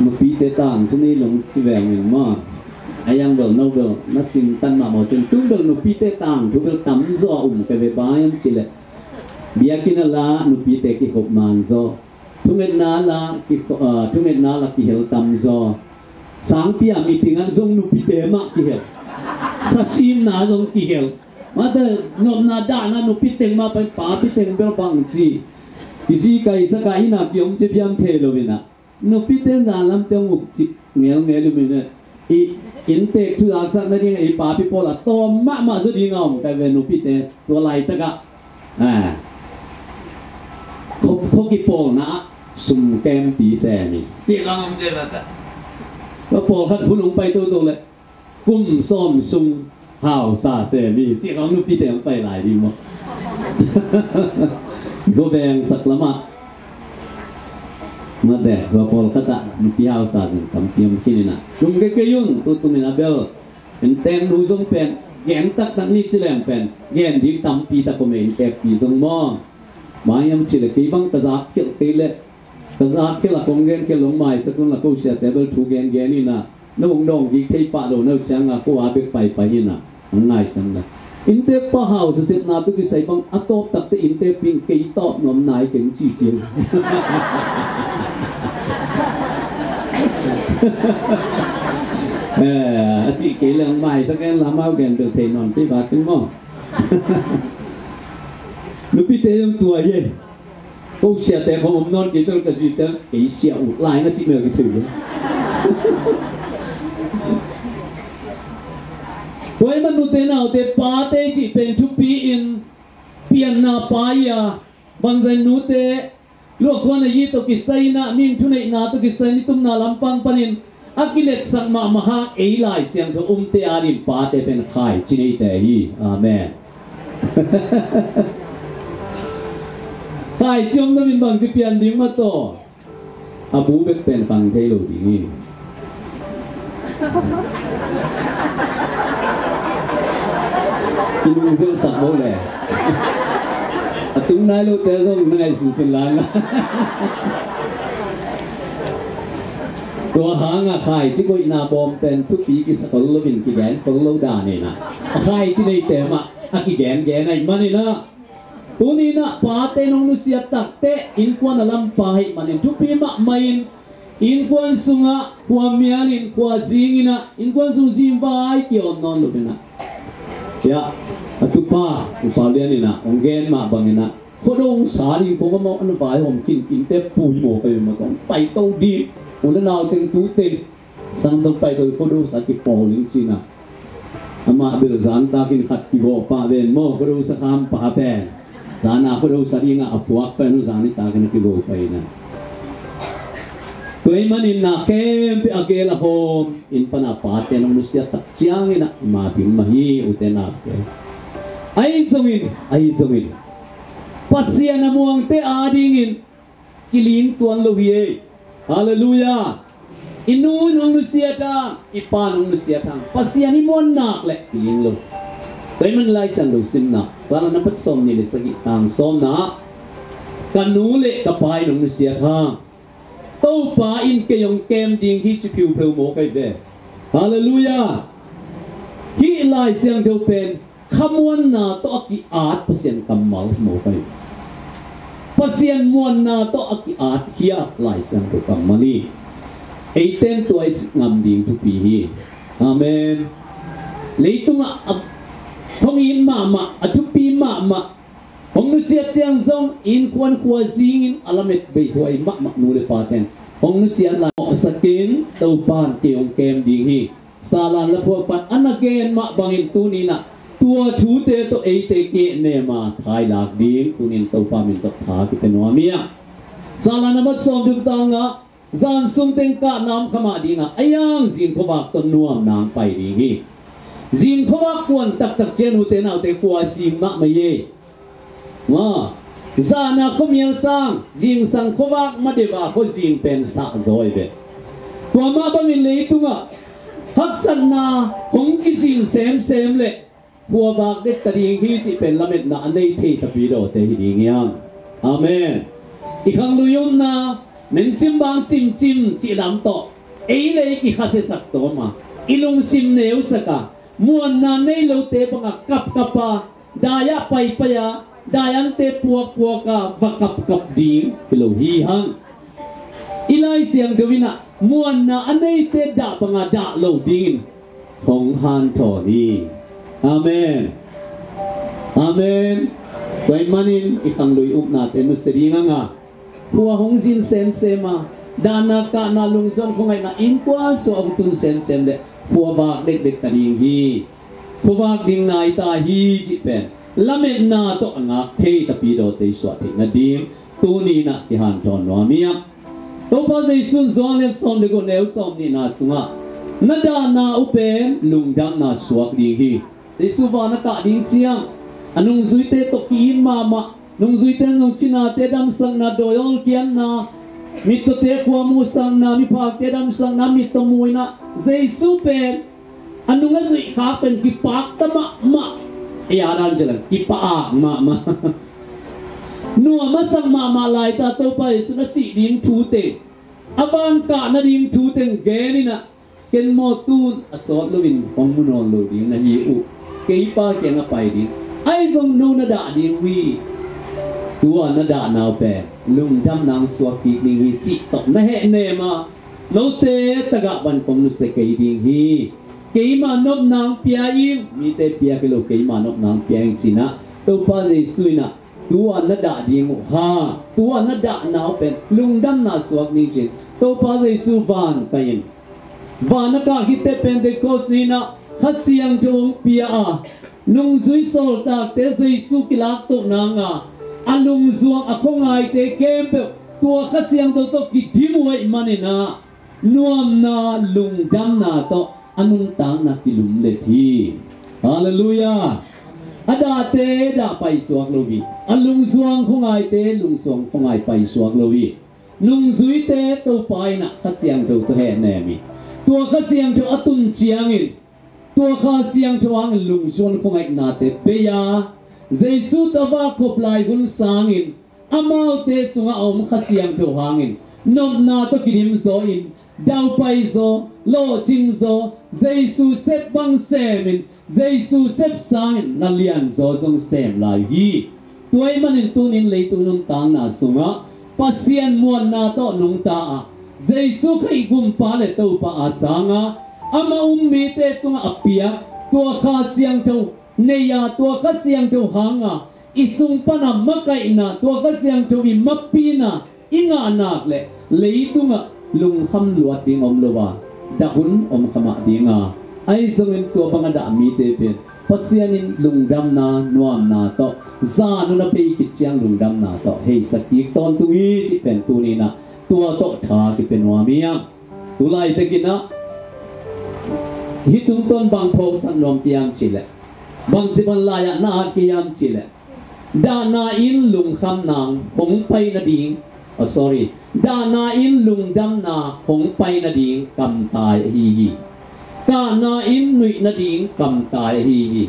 mo tế tàng tang tu lòng chỉ về mình mà ai ăn bel nấu bel nó sim tan ma mo chen tế tàng nu pi tắm gió ủng cái tam zo em pe ve bayam chi le biakin la nu pi te gió hop man zo thumet na la ki thumet na la ki tắm gió sáng sang pia tiếng ăn zong nu pi te mà cái hiệu sa sim na cái hiệu mà thế de nom đã da na nu pi mà, phải phá pa pi teng bel bang chi cái kai cái kai na ki om che piam the lo นุพิเตนดาลำเตียงมุกจิเนียลเนียลุมินะอีอินเตกทุลักษณะนี่ไงอีปาปิโปละตัวมะมาสุดีงอมแต่เวนุพิเตตัวไหลตะกะอ่าคบคบกิโปนะสุ่มแกมปีแซมีเจ้าลองเจละตะก็โปขัดพุ่นลงไปตัวตรงเลยกุ้มส้มซุ่มหาวซาเซมีเจิลังนุพิเตไปหลายดีมั้งก็แบ่งสักละมะ mate gopol kata mpiao sa din kampiam chinina dung ke kayun tutumin abel enten luzong pen gen tak tak ni chilem pen gen đi tắm pi ta komen te pi zong em mayam chile cây băng ka zap khil te le ka zap khil là kong gen ke long mai sa kun la ko sia table thu gen gen ni na no dong gi thấy pa do no chẳng a cô a be pai pa như na ngay xong na inte pa hau se sep na tu ki sai bang atop, tak te inte pin ping ke top nom nai ken chi chi. Eh chị kể lần mai sao cái làm mau gen được thầy non pi ba kin mo. Lupi te yung tua ye. Ko sia te ko om non ki to ka si te ke sia u lai na chi me ki tu Koi man nu te na te pa te chi pen tu pi in pian na pa ya bang zai nu te lo ko na yi to ki sai na min tu nei na to ki sai ni tum na lampang panin akilet sang ma maha ei lai siang to um te arin pa te pen khai chi nei te hi. Amen. Khai chung na min bang chi pian ding ma to abu bek pen phang thei lo ding inung Tinugdan sa mole. At yung nalo teso, mga isusilala. Tua hanga khai chỉ có ina bom tên thúc phí cái sắc lâu bình cái gán lâu đà này nè à, khai chỉ này tệ mà à, cái gán gán này mà này nè tu này nè phá tê nông nu à, tắc tê in quan alam pahi mà này thúc phí mà main in. Quan sunga quan mian in quan zingina in quan sung zim vai kiểu non luôn nè ya atupa upa lianina ongen ma bangina khodong sari ko mo an vai hom kin kin te pui mo kai ma tong pai to di. Ulan naw teng tu ten sang tong pai to khodong sa ki po ling china ama bil zan ta kin khat ki go pa ben mo khodong sa kham pa pen Sana ako daw sa inga apuak pa no zani tagan na kigo pa ina. Tuay manin na kempi agela home in panapate ng nusya taksyang ina mabing mahi uten ate. Ay zungin, ay zungin. Pasya na mo ang te adingin kiling tuan lohiye. Hallelujah. Inun ang nusya ta, ipan ang nusya ta. Pasya ni mo nak le kiling lo. Tay man lai sang do sim na. Sala na pat som ni le sagi tang som na. Kanule kapay nung nusia tha tâu pa in ke yong kem ding hi chi piu piu mo kai ve. Hallelujah. Hi lai siang theo pen, khamuan na to aki at pasien kamal mo kai. Pasien muan na to aki at hiya lai siang do kamali. Eiten to ay ngam ding tu pi hi. Amen. Leitung phong in ma ma atu pi ma ma hong nu siat tiang zong in kuan kwa zing in alamet bei huai mak mak nu le paten hong nu siat la sakin tau pan ke kem ding hi salan la phuak pan anagen mak bangin tu ni na tua thu te to ei te ke ne ma thai lak ding tunin tau pa min to tha ki te no mia salan na mat som duk tang nga zan sung teng ka nam khama na ayang zin khowak to nuam nang pai ding hi zin khowak kuan tak tak chen hu te nau te fuwa sim ma ma ye ma zana khomial sang zin sang khowak ma dewa kho zin pen sa zoi be tua ma bangin le tunga hak san na hong ki zin sem sem le พัวบากเด็กตะดิงที่จิเป็นละเม็ดนะอันนี้ที่ตะปีโดเตหิดิงยังอาเมนอีกครั้งลุยมนะเน้นจิมบา dayang te puak puak ka vakap kap ding pilo hi hang ilai siang gawina muan na anay te da panga da lo dingin hong han to ni. Amen. Amen. Kay manin ikang loy up natin no seringa nga kuwa à. hong zin sem sema dana à. ka na lungzong ko ngay na impuan so ang sem sem de kuwa bak dek dek taringi, hi kuwa ding na ita hi jipen Lamit na to ang akte tapido te swati na tu ni na tihan ton no mia To pa de sun zon le son de go neu som ni na sunga. Nada na upen lungdam na suak đi hi. te su va na ta ding chiang. anung zui te to kiin mama. Nung zuite nung china te dam sang na doyol kian na. mi to te kwa mu sang na, mi pa te dam sang na, mi to mu na. Zay super. pe, anung zui kapen kipak ta ma ma. Iyaran jalan kipaak ma ma. Nua ma mama lai ta to pa isu na si ding tute. Aban ka na ding ge ni na. Ken mo tun. Asot luwin mu non lo ding na yi u ke pa ke na phải đi ai zong nô na đã đi vi tua na đã na bè lung dam nang suak ki ni wi chi tok na he ne ma. Lo te taga ban kom nu se ke ding hi cái mà nộp nang pia im mi te pia cái lo cái mà nộp nang pia in china to pa le sui na tua na đã đi ngủ. Ha tua na đã nào bên lung đâm na suak ni chin to pa le su van yên, van na ka hi te có ni na khasiang jong pia a nung zui sol ta te zui su kilak to nanga alung zuang akhongai te kempe tua khasiang to to ki dimuai manina nuam na lung dam na to. Anung ta na kilum le thi hallelujah ada te da pai suak logi alung zuang khongai te lung suang khongai pai suak logi nung zui te to pai na khasiang to to he ne mi tua khasiang to atun chiangin tua kha siang thuang lung chuan khong ai na te pe ya jesu tawa khop lai hun sangin amau te sunga om kha siang thu hangin nom na to kirim zo in đau pai zo lo su zo băng sep mình Giê-su xếp sang na liền zo zong sem lai hi. Tu manin tunin leitu nung tang na sunga pasian muôn na to nung ta jesu khai gum pa le tu pa asanga ama ummi te tunga apia tua kha siang chau neya tua kha siang chau hanga isung pana makai na tua kha siang chau i mapina inga anak le ลุงคำลวดดิงอมลวะดักุนอมขมะดิงาไอ้ทรงินตัวบังดามีเตเป็นปัสยานินลุงดำนานวมนาโตซานุนเปยกิจยังลุงดำนาโตเฮสกีตอนตุงีจิเป็นตูนีนะตัวโตทากิเป็นวามียังตุลายตะกินะฮิตุงต้นบางโพสังนลมเตียมจิเลบางจิบันลายนาอาเกียมจิเลดานาอินลุงคำนางหงไปนาดิง oh sorry da na in lung dam na hong pai na ding kam tai hi hi ka na in nui na ding kam tai hi hi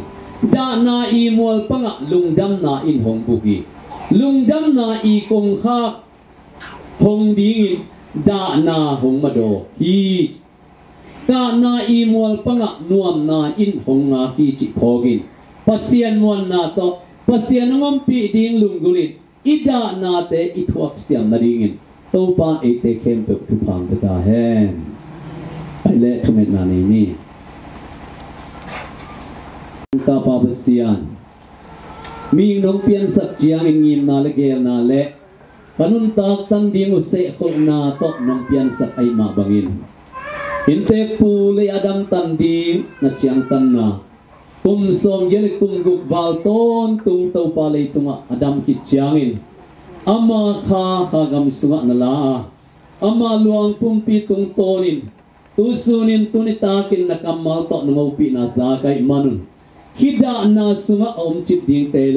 da na i mol panga lung dam na in hong bu ki lung dam na i kong kha hong ding in da na hong ma do hi ka na i mual panga nuam na in hong nga hi chi phogin pasian muan na to pasian ngom pi ding lunggulit ida na te i thuak siam na ringin. To pa e te khem pe thu phang ta hen. Ai le thumet na ni ni. Ta pa pasian mi nong pian sak chiang ngim na le gel na le. Panun tak tan ding se khol na to nong pian sak ai ma bangin. In te pu le adam tan di na chiang tan na kum som yelik kum guk val ton, tung tau pa le tunga adam ki in ama kha khagam sunga nala. ama luang pum pi tung tonin. Tusunin tunitakin tunita kin na kamal to no pi na zakay manun. Hida na sunga om chip ding te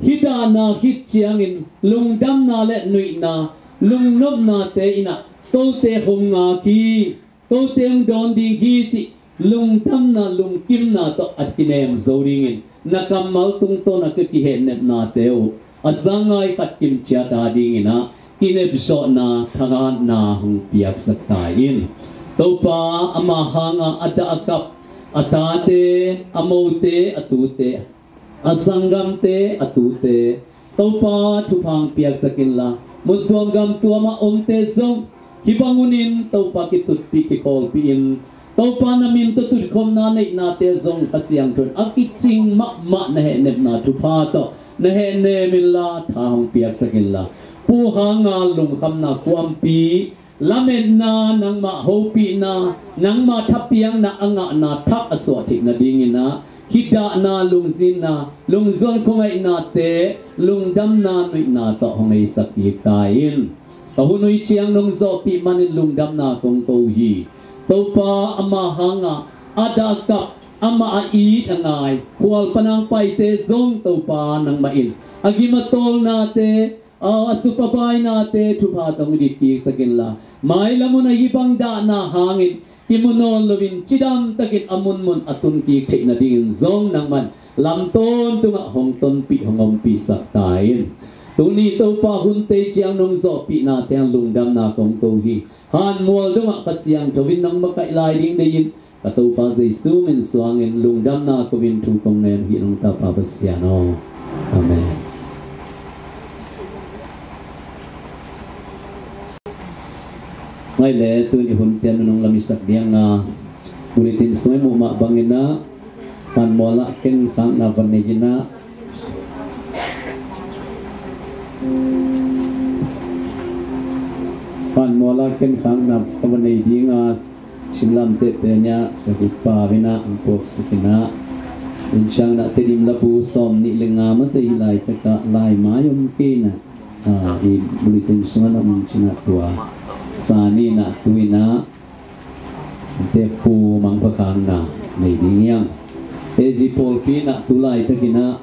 hida na hit chiang in lung dam na le nui na. Lungnob na te ina. To te hong nga ki. To te don ding hi chi lung tham na lung kim na to at kinem zoring in na kamal tung to na ke ki na teo o azangai kat kim chia ta ding ina kineb so na thanga na hung piyak saktayin ta in to pa amahanga ada akap atate amote atute asangam te atute topa pa piyak piak sakin la mun gam tuama om te zong hibangunin to pa kitut pi to pa na min to tut khom na nei na te zong kasiang tun akiching ma ma na he ne na tu pa to na he ne min la tha hong piak sakin la. Pu ha nga lung kham na kwam pi lamen na nang ma ho pi na. Nang ma thapiang na anga na thak aswa thik na ding na. Hida na lung zin na. Lung zon khongai na te lung dam na nui na to hongai in kain ka hunui chiang nong zo pi manin lung dam na kong to hi to pa ama hanga ada kap ama a i tangai kwal panang pai te zong to pa nang main agima tol na te a supapai na te thupa tong di ti sakin la mai lamuna hibang da na hangin imunon lovin chidam takit amun mun atun ki thei na ding zong nang man lam ton tunga hong ton pi hongom pi sak tain tu ni to pa hun te chiang nong zo pi na tiang lung dam na kong to hi han mual dunga kasiang thovin nang makai lai ding de yin. Ka to pa zai su min suangin lung dam na ko vin thu kong nen hi nong ta pa pasiano amen. Ngay lẽ tôi đi hôn tiền nông làm sạc điang na ulitin soy mo ma bangina pan mola ken khang na vanejina pan mola ken khang na vanei dinga, simlam te te nya sagupa vina angkok sikina inchang na tedim la pu som ni lenga ma te lai ta ka lai ma yom ke na. A i ulitin soy na mun china tua. Sani na tuina te pu mang phakang na nei dingyang e ji pol pi na tulai takina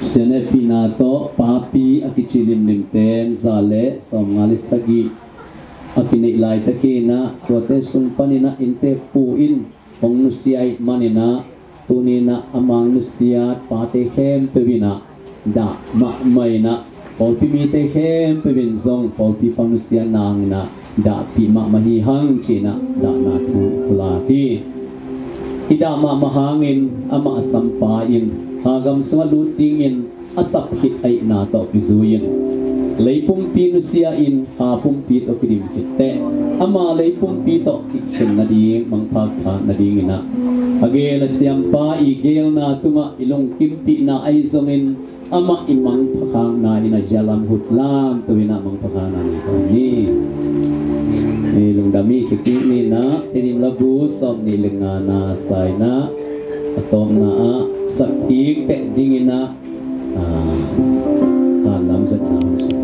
sene pi na to, pa pi akichilim lim ten zale som ngali sagi akine lai takina kote sung panina inte pu in ong nusiai manina tunina amang nusia pa te khem pewina da ma mai na pol pi mi te khem pewin zong pol pi pang nusia nang na da pi ma ma hi hang china da na thu kula ki ida ma ma hangin ama sampa in hagam sunga luting in asap hit ai na to pizuin leipum pi nu sia in ha pum pi to kidim kitte. Ama leipum pi to kin na ding mang phak tha na ding ina. Age la siam pa i gel na tunga ilong kim pi na ai zomin ama imang phakang na ina jalam hutlam tu ina mang phakang na ni ni lung dami kiki ni na tinim labu som ni lenga na sai na. Atom na a sakti te dingina a halam sa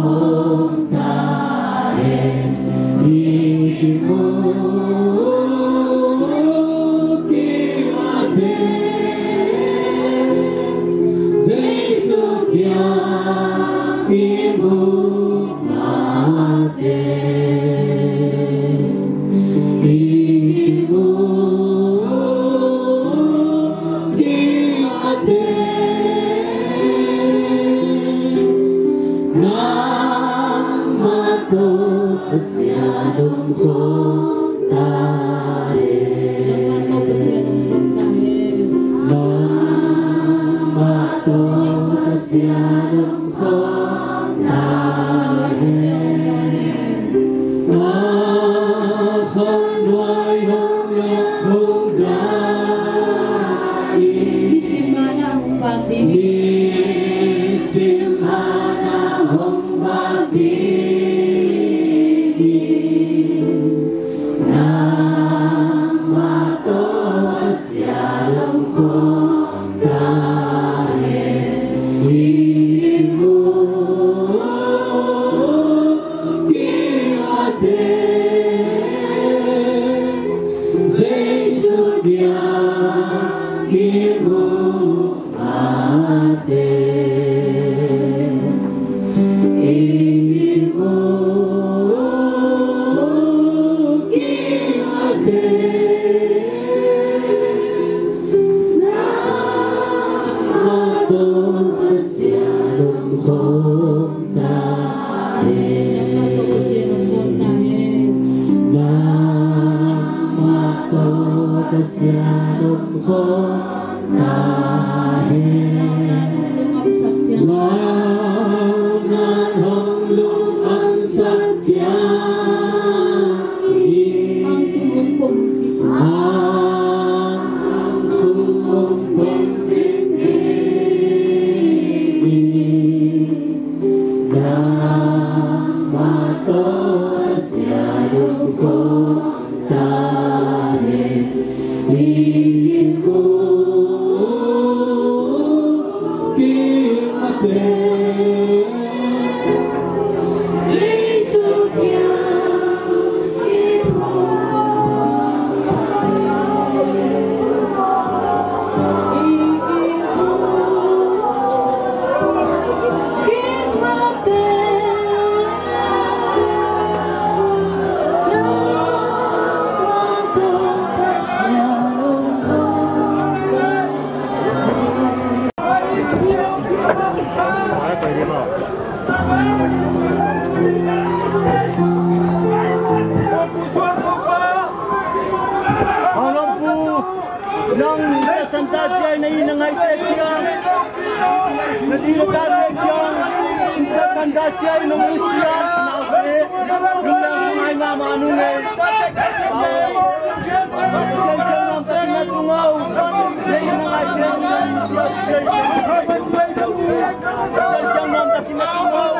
ma Namato Tasya Dumkho Tare nang santa chai nei na ngai te kia na ji lo ta te kia cha santa chai no mu sia na ve lu na ngai ma ma nu ne sen ke nam ta na tu ngau nei na ngai te na sia chai ha ba tu mai tu sen ke nam ta na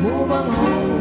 move on.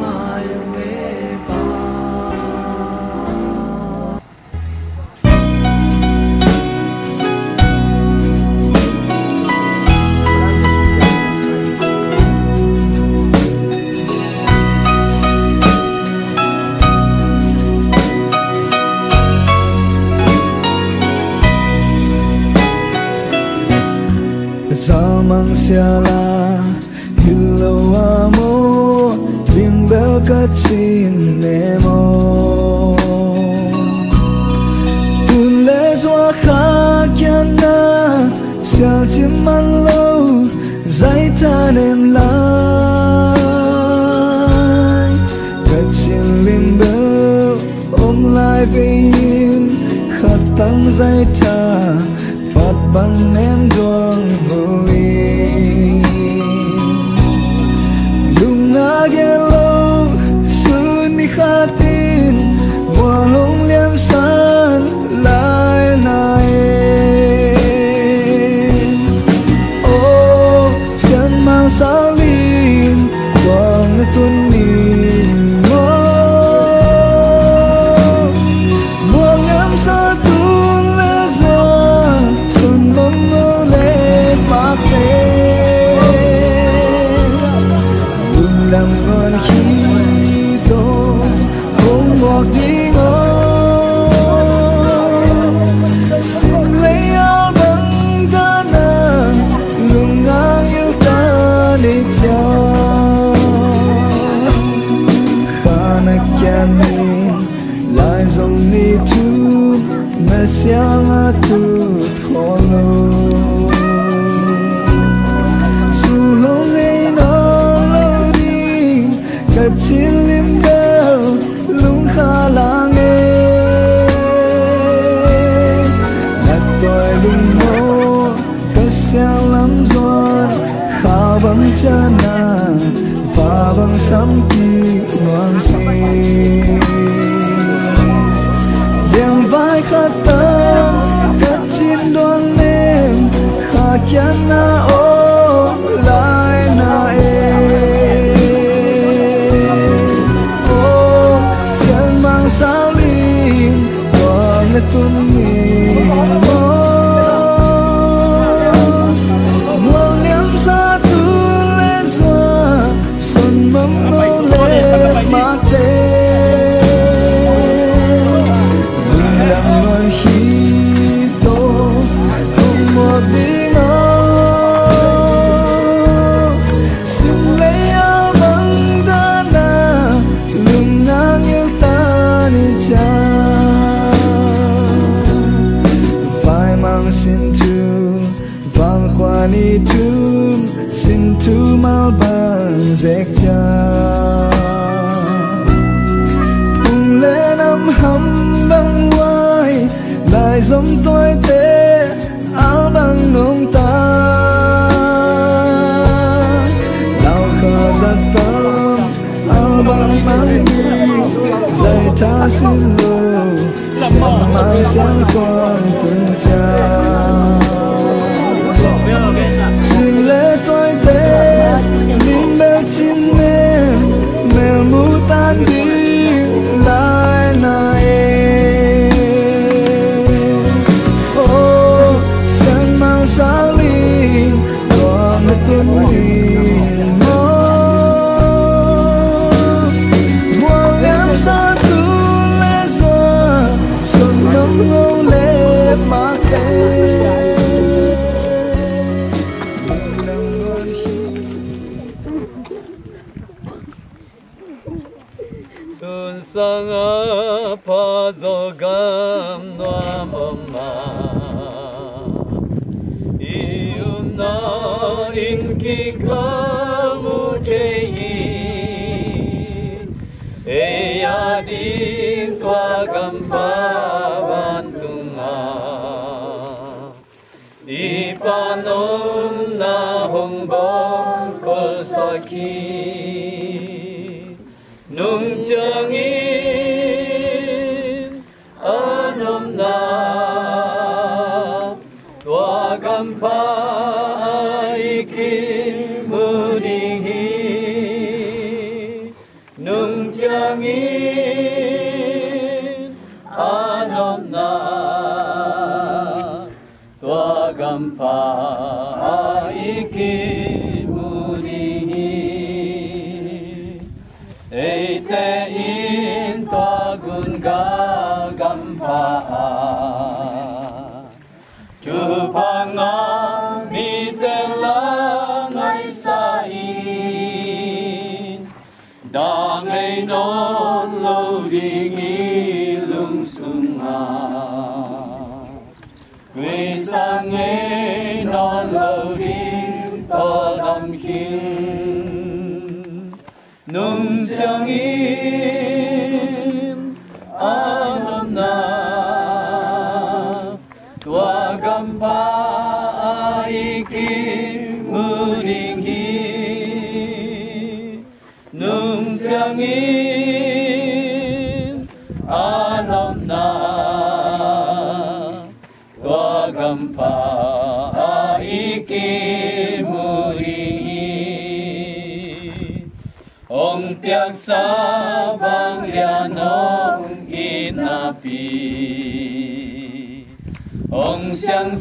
kacin donem khajana Xin lỗi. Nung changin anom na tua gampa aikin muningi nung changin anom na tua gampa aikin nghĩ lung sung à. Vì sunga nghe non loading tolam hin nung chẳng changin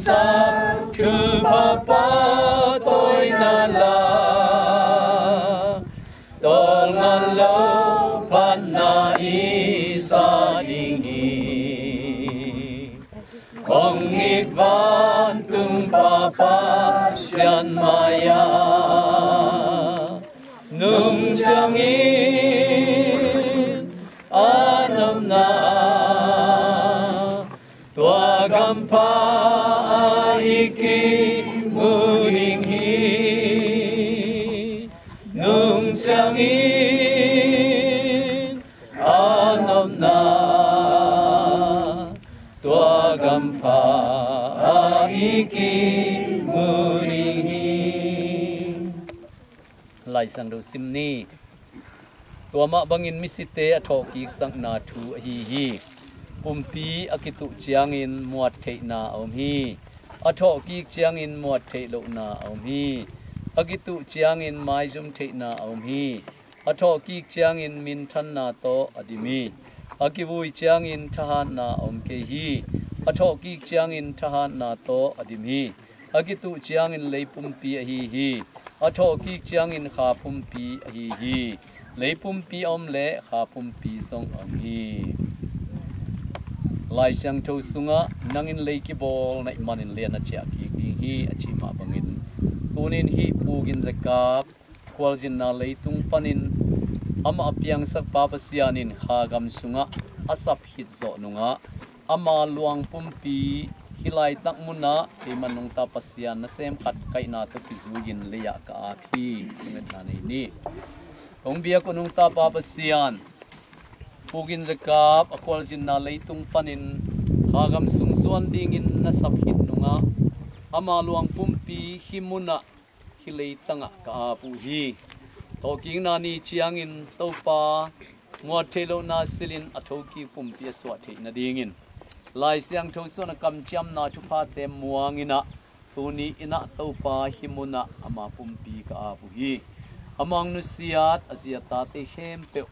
sang sa aiki lai sang do sim ni tua ma bangin misite a tho ki sang na thu a hi hi pumpi akitu chiang in muat thei na om hi a tho ki chiang in muat thei lo na om hi akitu chiang in mai zum thei na om hi a tho ki chiang in min than na to adimi akivui chiang in thahan na om ke hi อชกีจียงอินทหารนาโตอดิมีอากิตุจียงอินเลยปุ่มปีอฮีฮีอชกีจียงอินขาปุ่มปีอฮีฮีเลยปุ่มปีอมเละขาปุ่มปีทรงอมฮีลายเชียงทูสุงะนังอินเลยกีบอลในมันอินเลียนอาเจียกีกีฮีอาชิมาบังอินตูนินฮีปูกินจักาบควอลจินนาเลยตุงปันินอามอเปียงสักปาปเสียนินขากำสุงะอสับหิตโจนุงะ ama luang pumpi, hilai tak muna te manung ta pasian na sem khat kai na to kizuin leya ka a phi nget ni kong bia ko nung ta pa pasian. Pugin zakap akwal jin na leitung panin. Khagam sungzuan dingin na saphit nunga. Ama luang pumpi himuna hilei tanga ka apu hi. Talking nani chiangin topa ngwa thelo na silin athoki pumpi aswa the na dingin lai siang tho so na kam cham na chu pha tem tu ni ina to pa himuna ama pumpi ka a hi. Amang nu siat asia ta te hem pe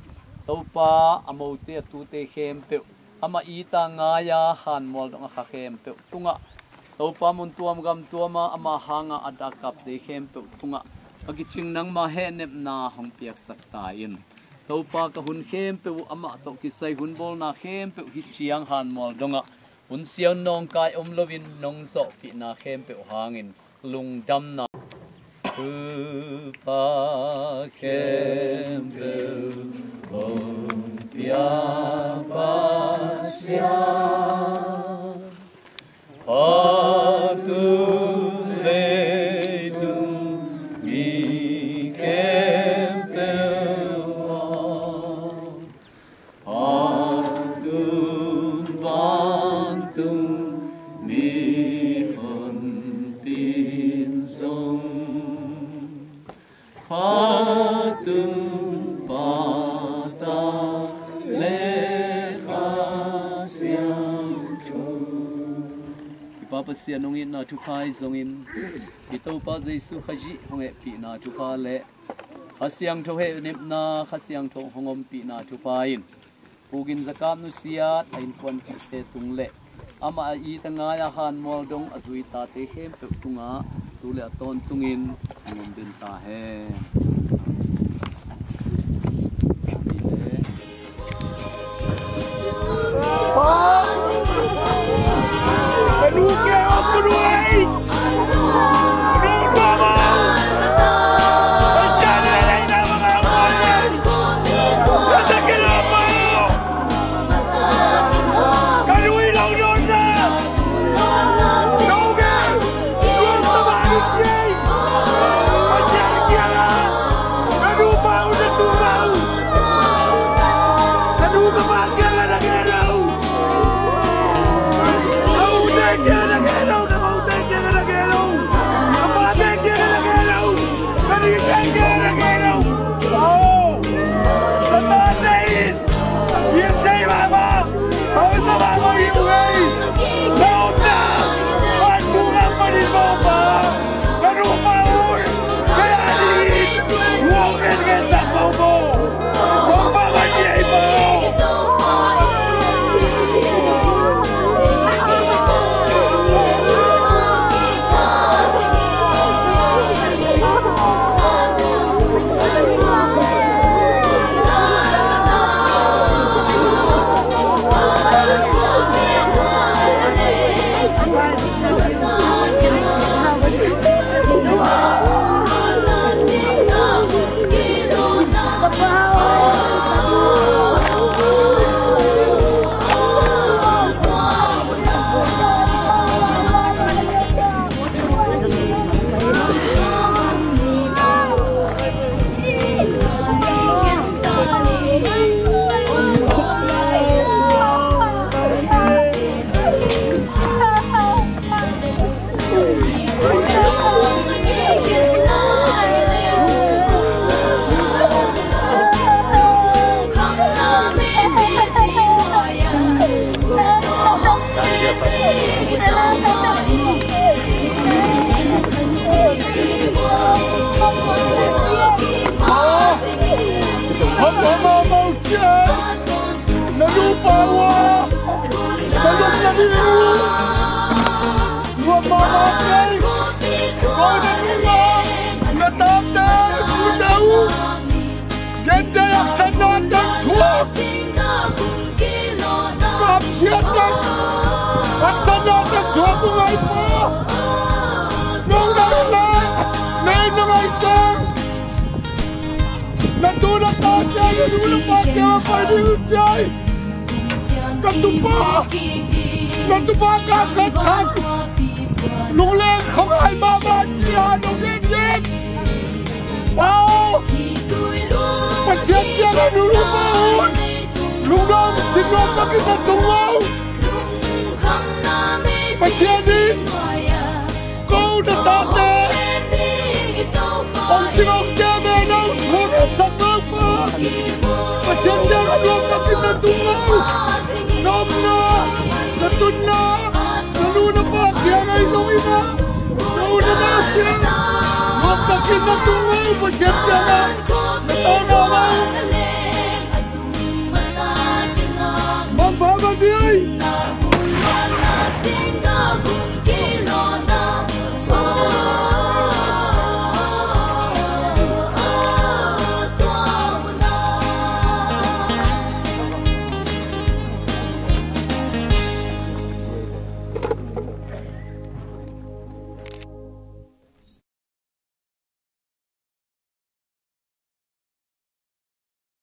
to pa amo te tu te hem pe ama i ta nga ya han mol dong kha hem pe tunga. To pa mun tuam gam tuama, ama hanga adakap te hem pe tunga. Agi ching nang ma he nep na hong piak sak ta in to pa ka hun khem pe ama to ki sai hun bol na khem pe hi chiang han mol donga. Hun siaw nong kai om lovin nong so pi na khem pe hangin lung dam na. Tu pa khem pe om pi Papa chú khai dùng in na tu khai su in ito pa Jesu khaji hong e pi na tu kha le khasiang tho he nip na khasiang tho hongom pi na chú pa in pugin zakam nu sia ain kon te tung le ama i tanga ya han mol dong azui ta te hem pe tunga tu le ton tungin ngom din ta he Mama, baby!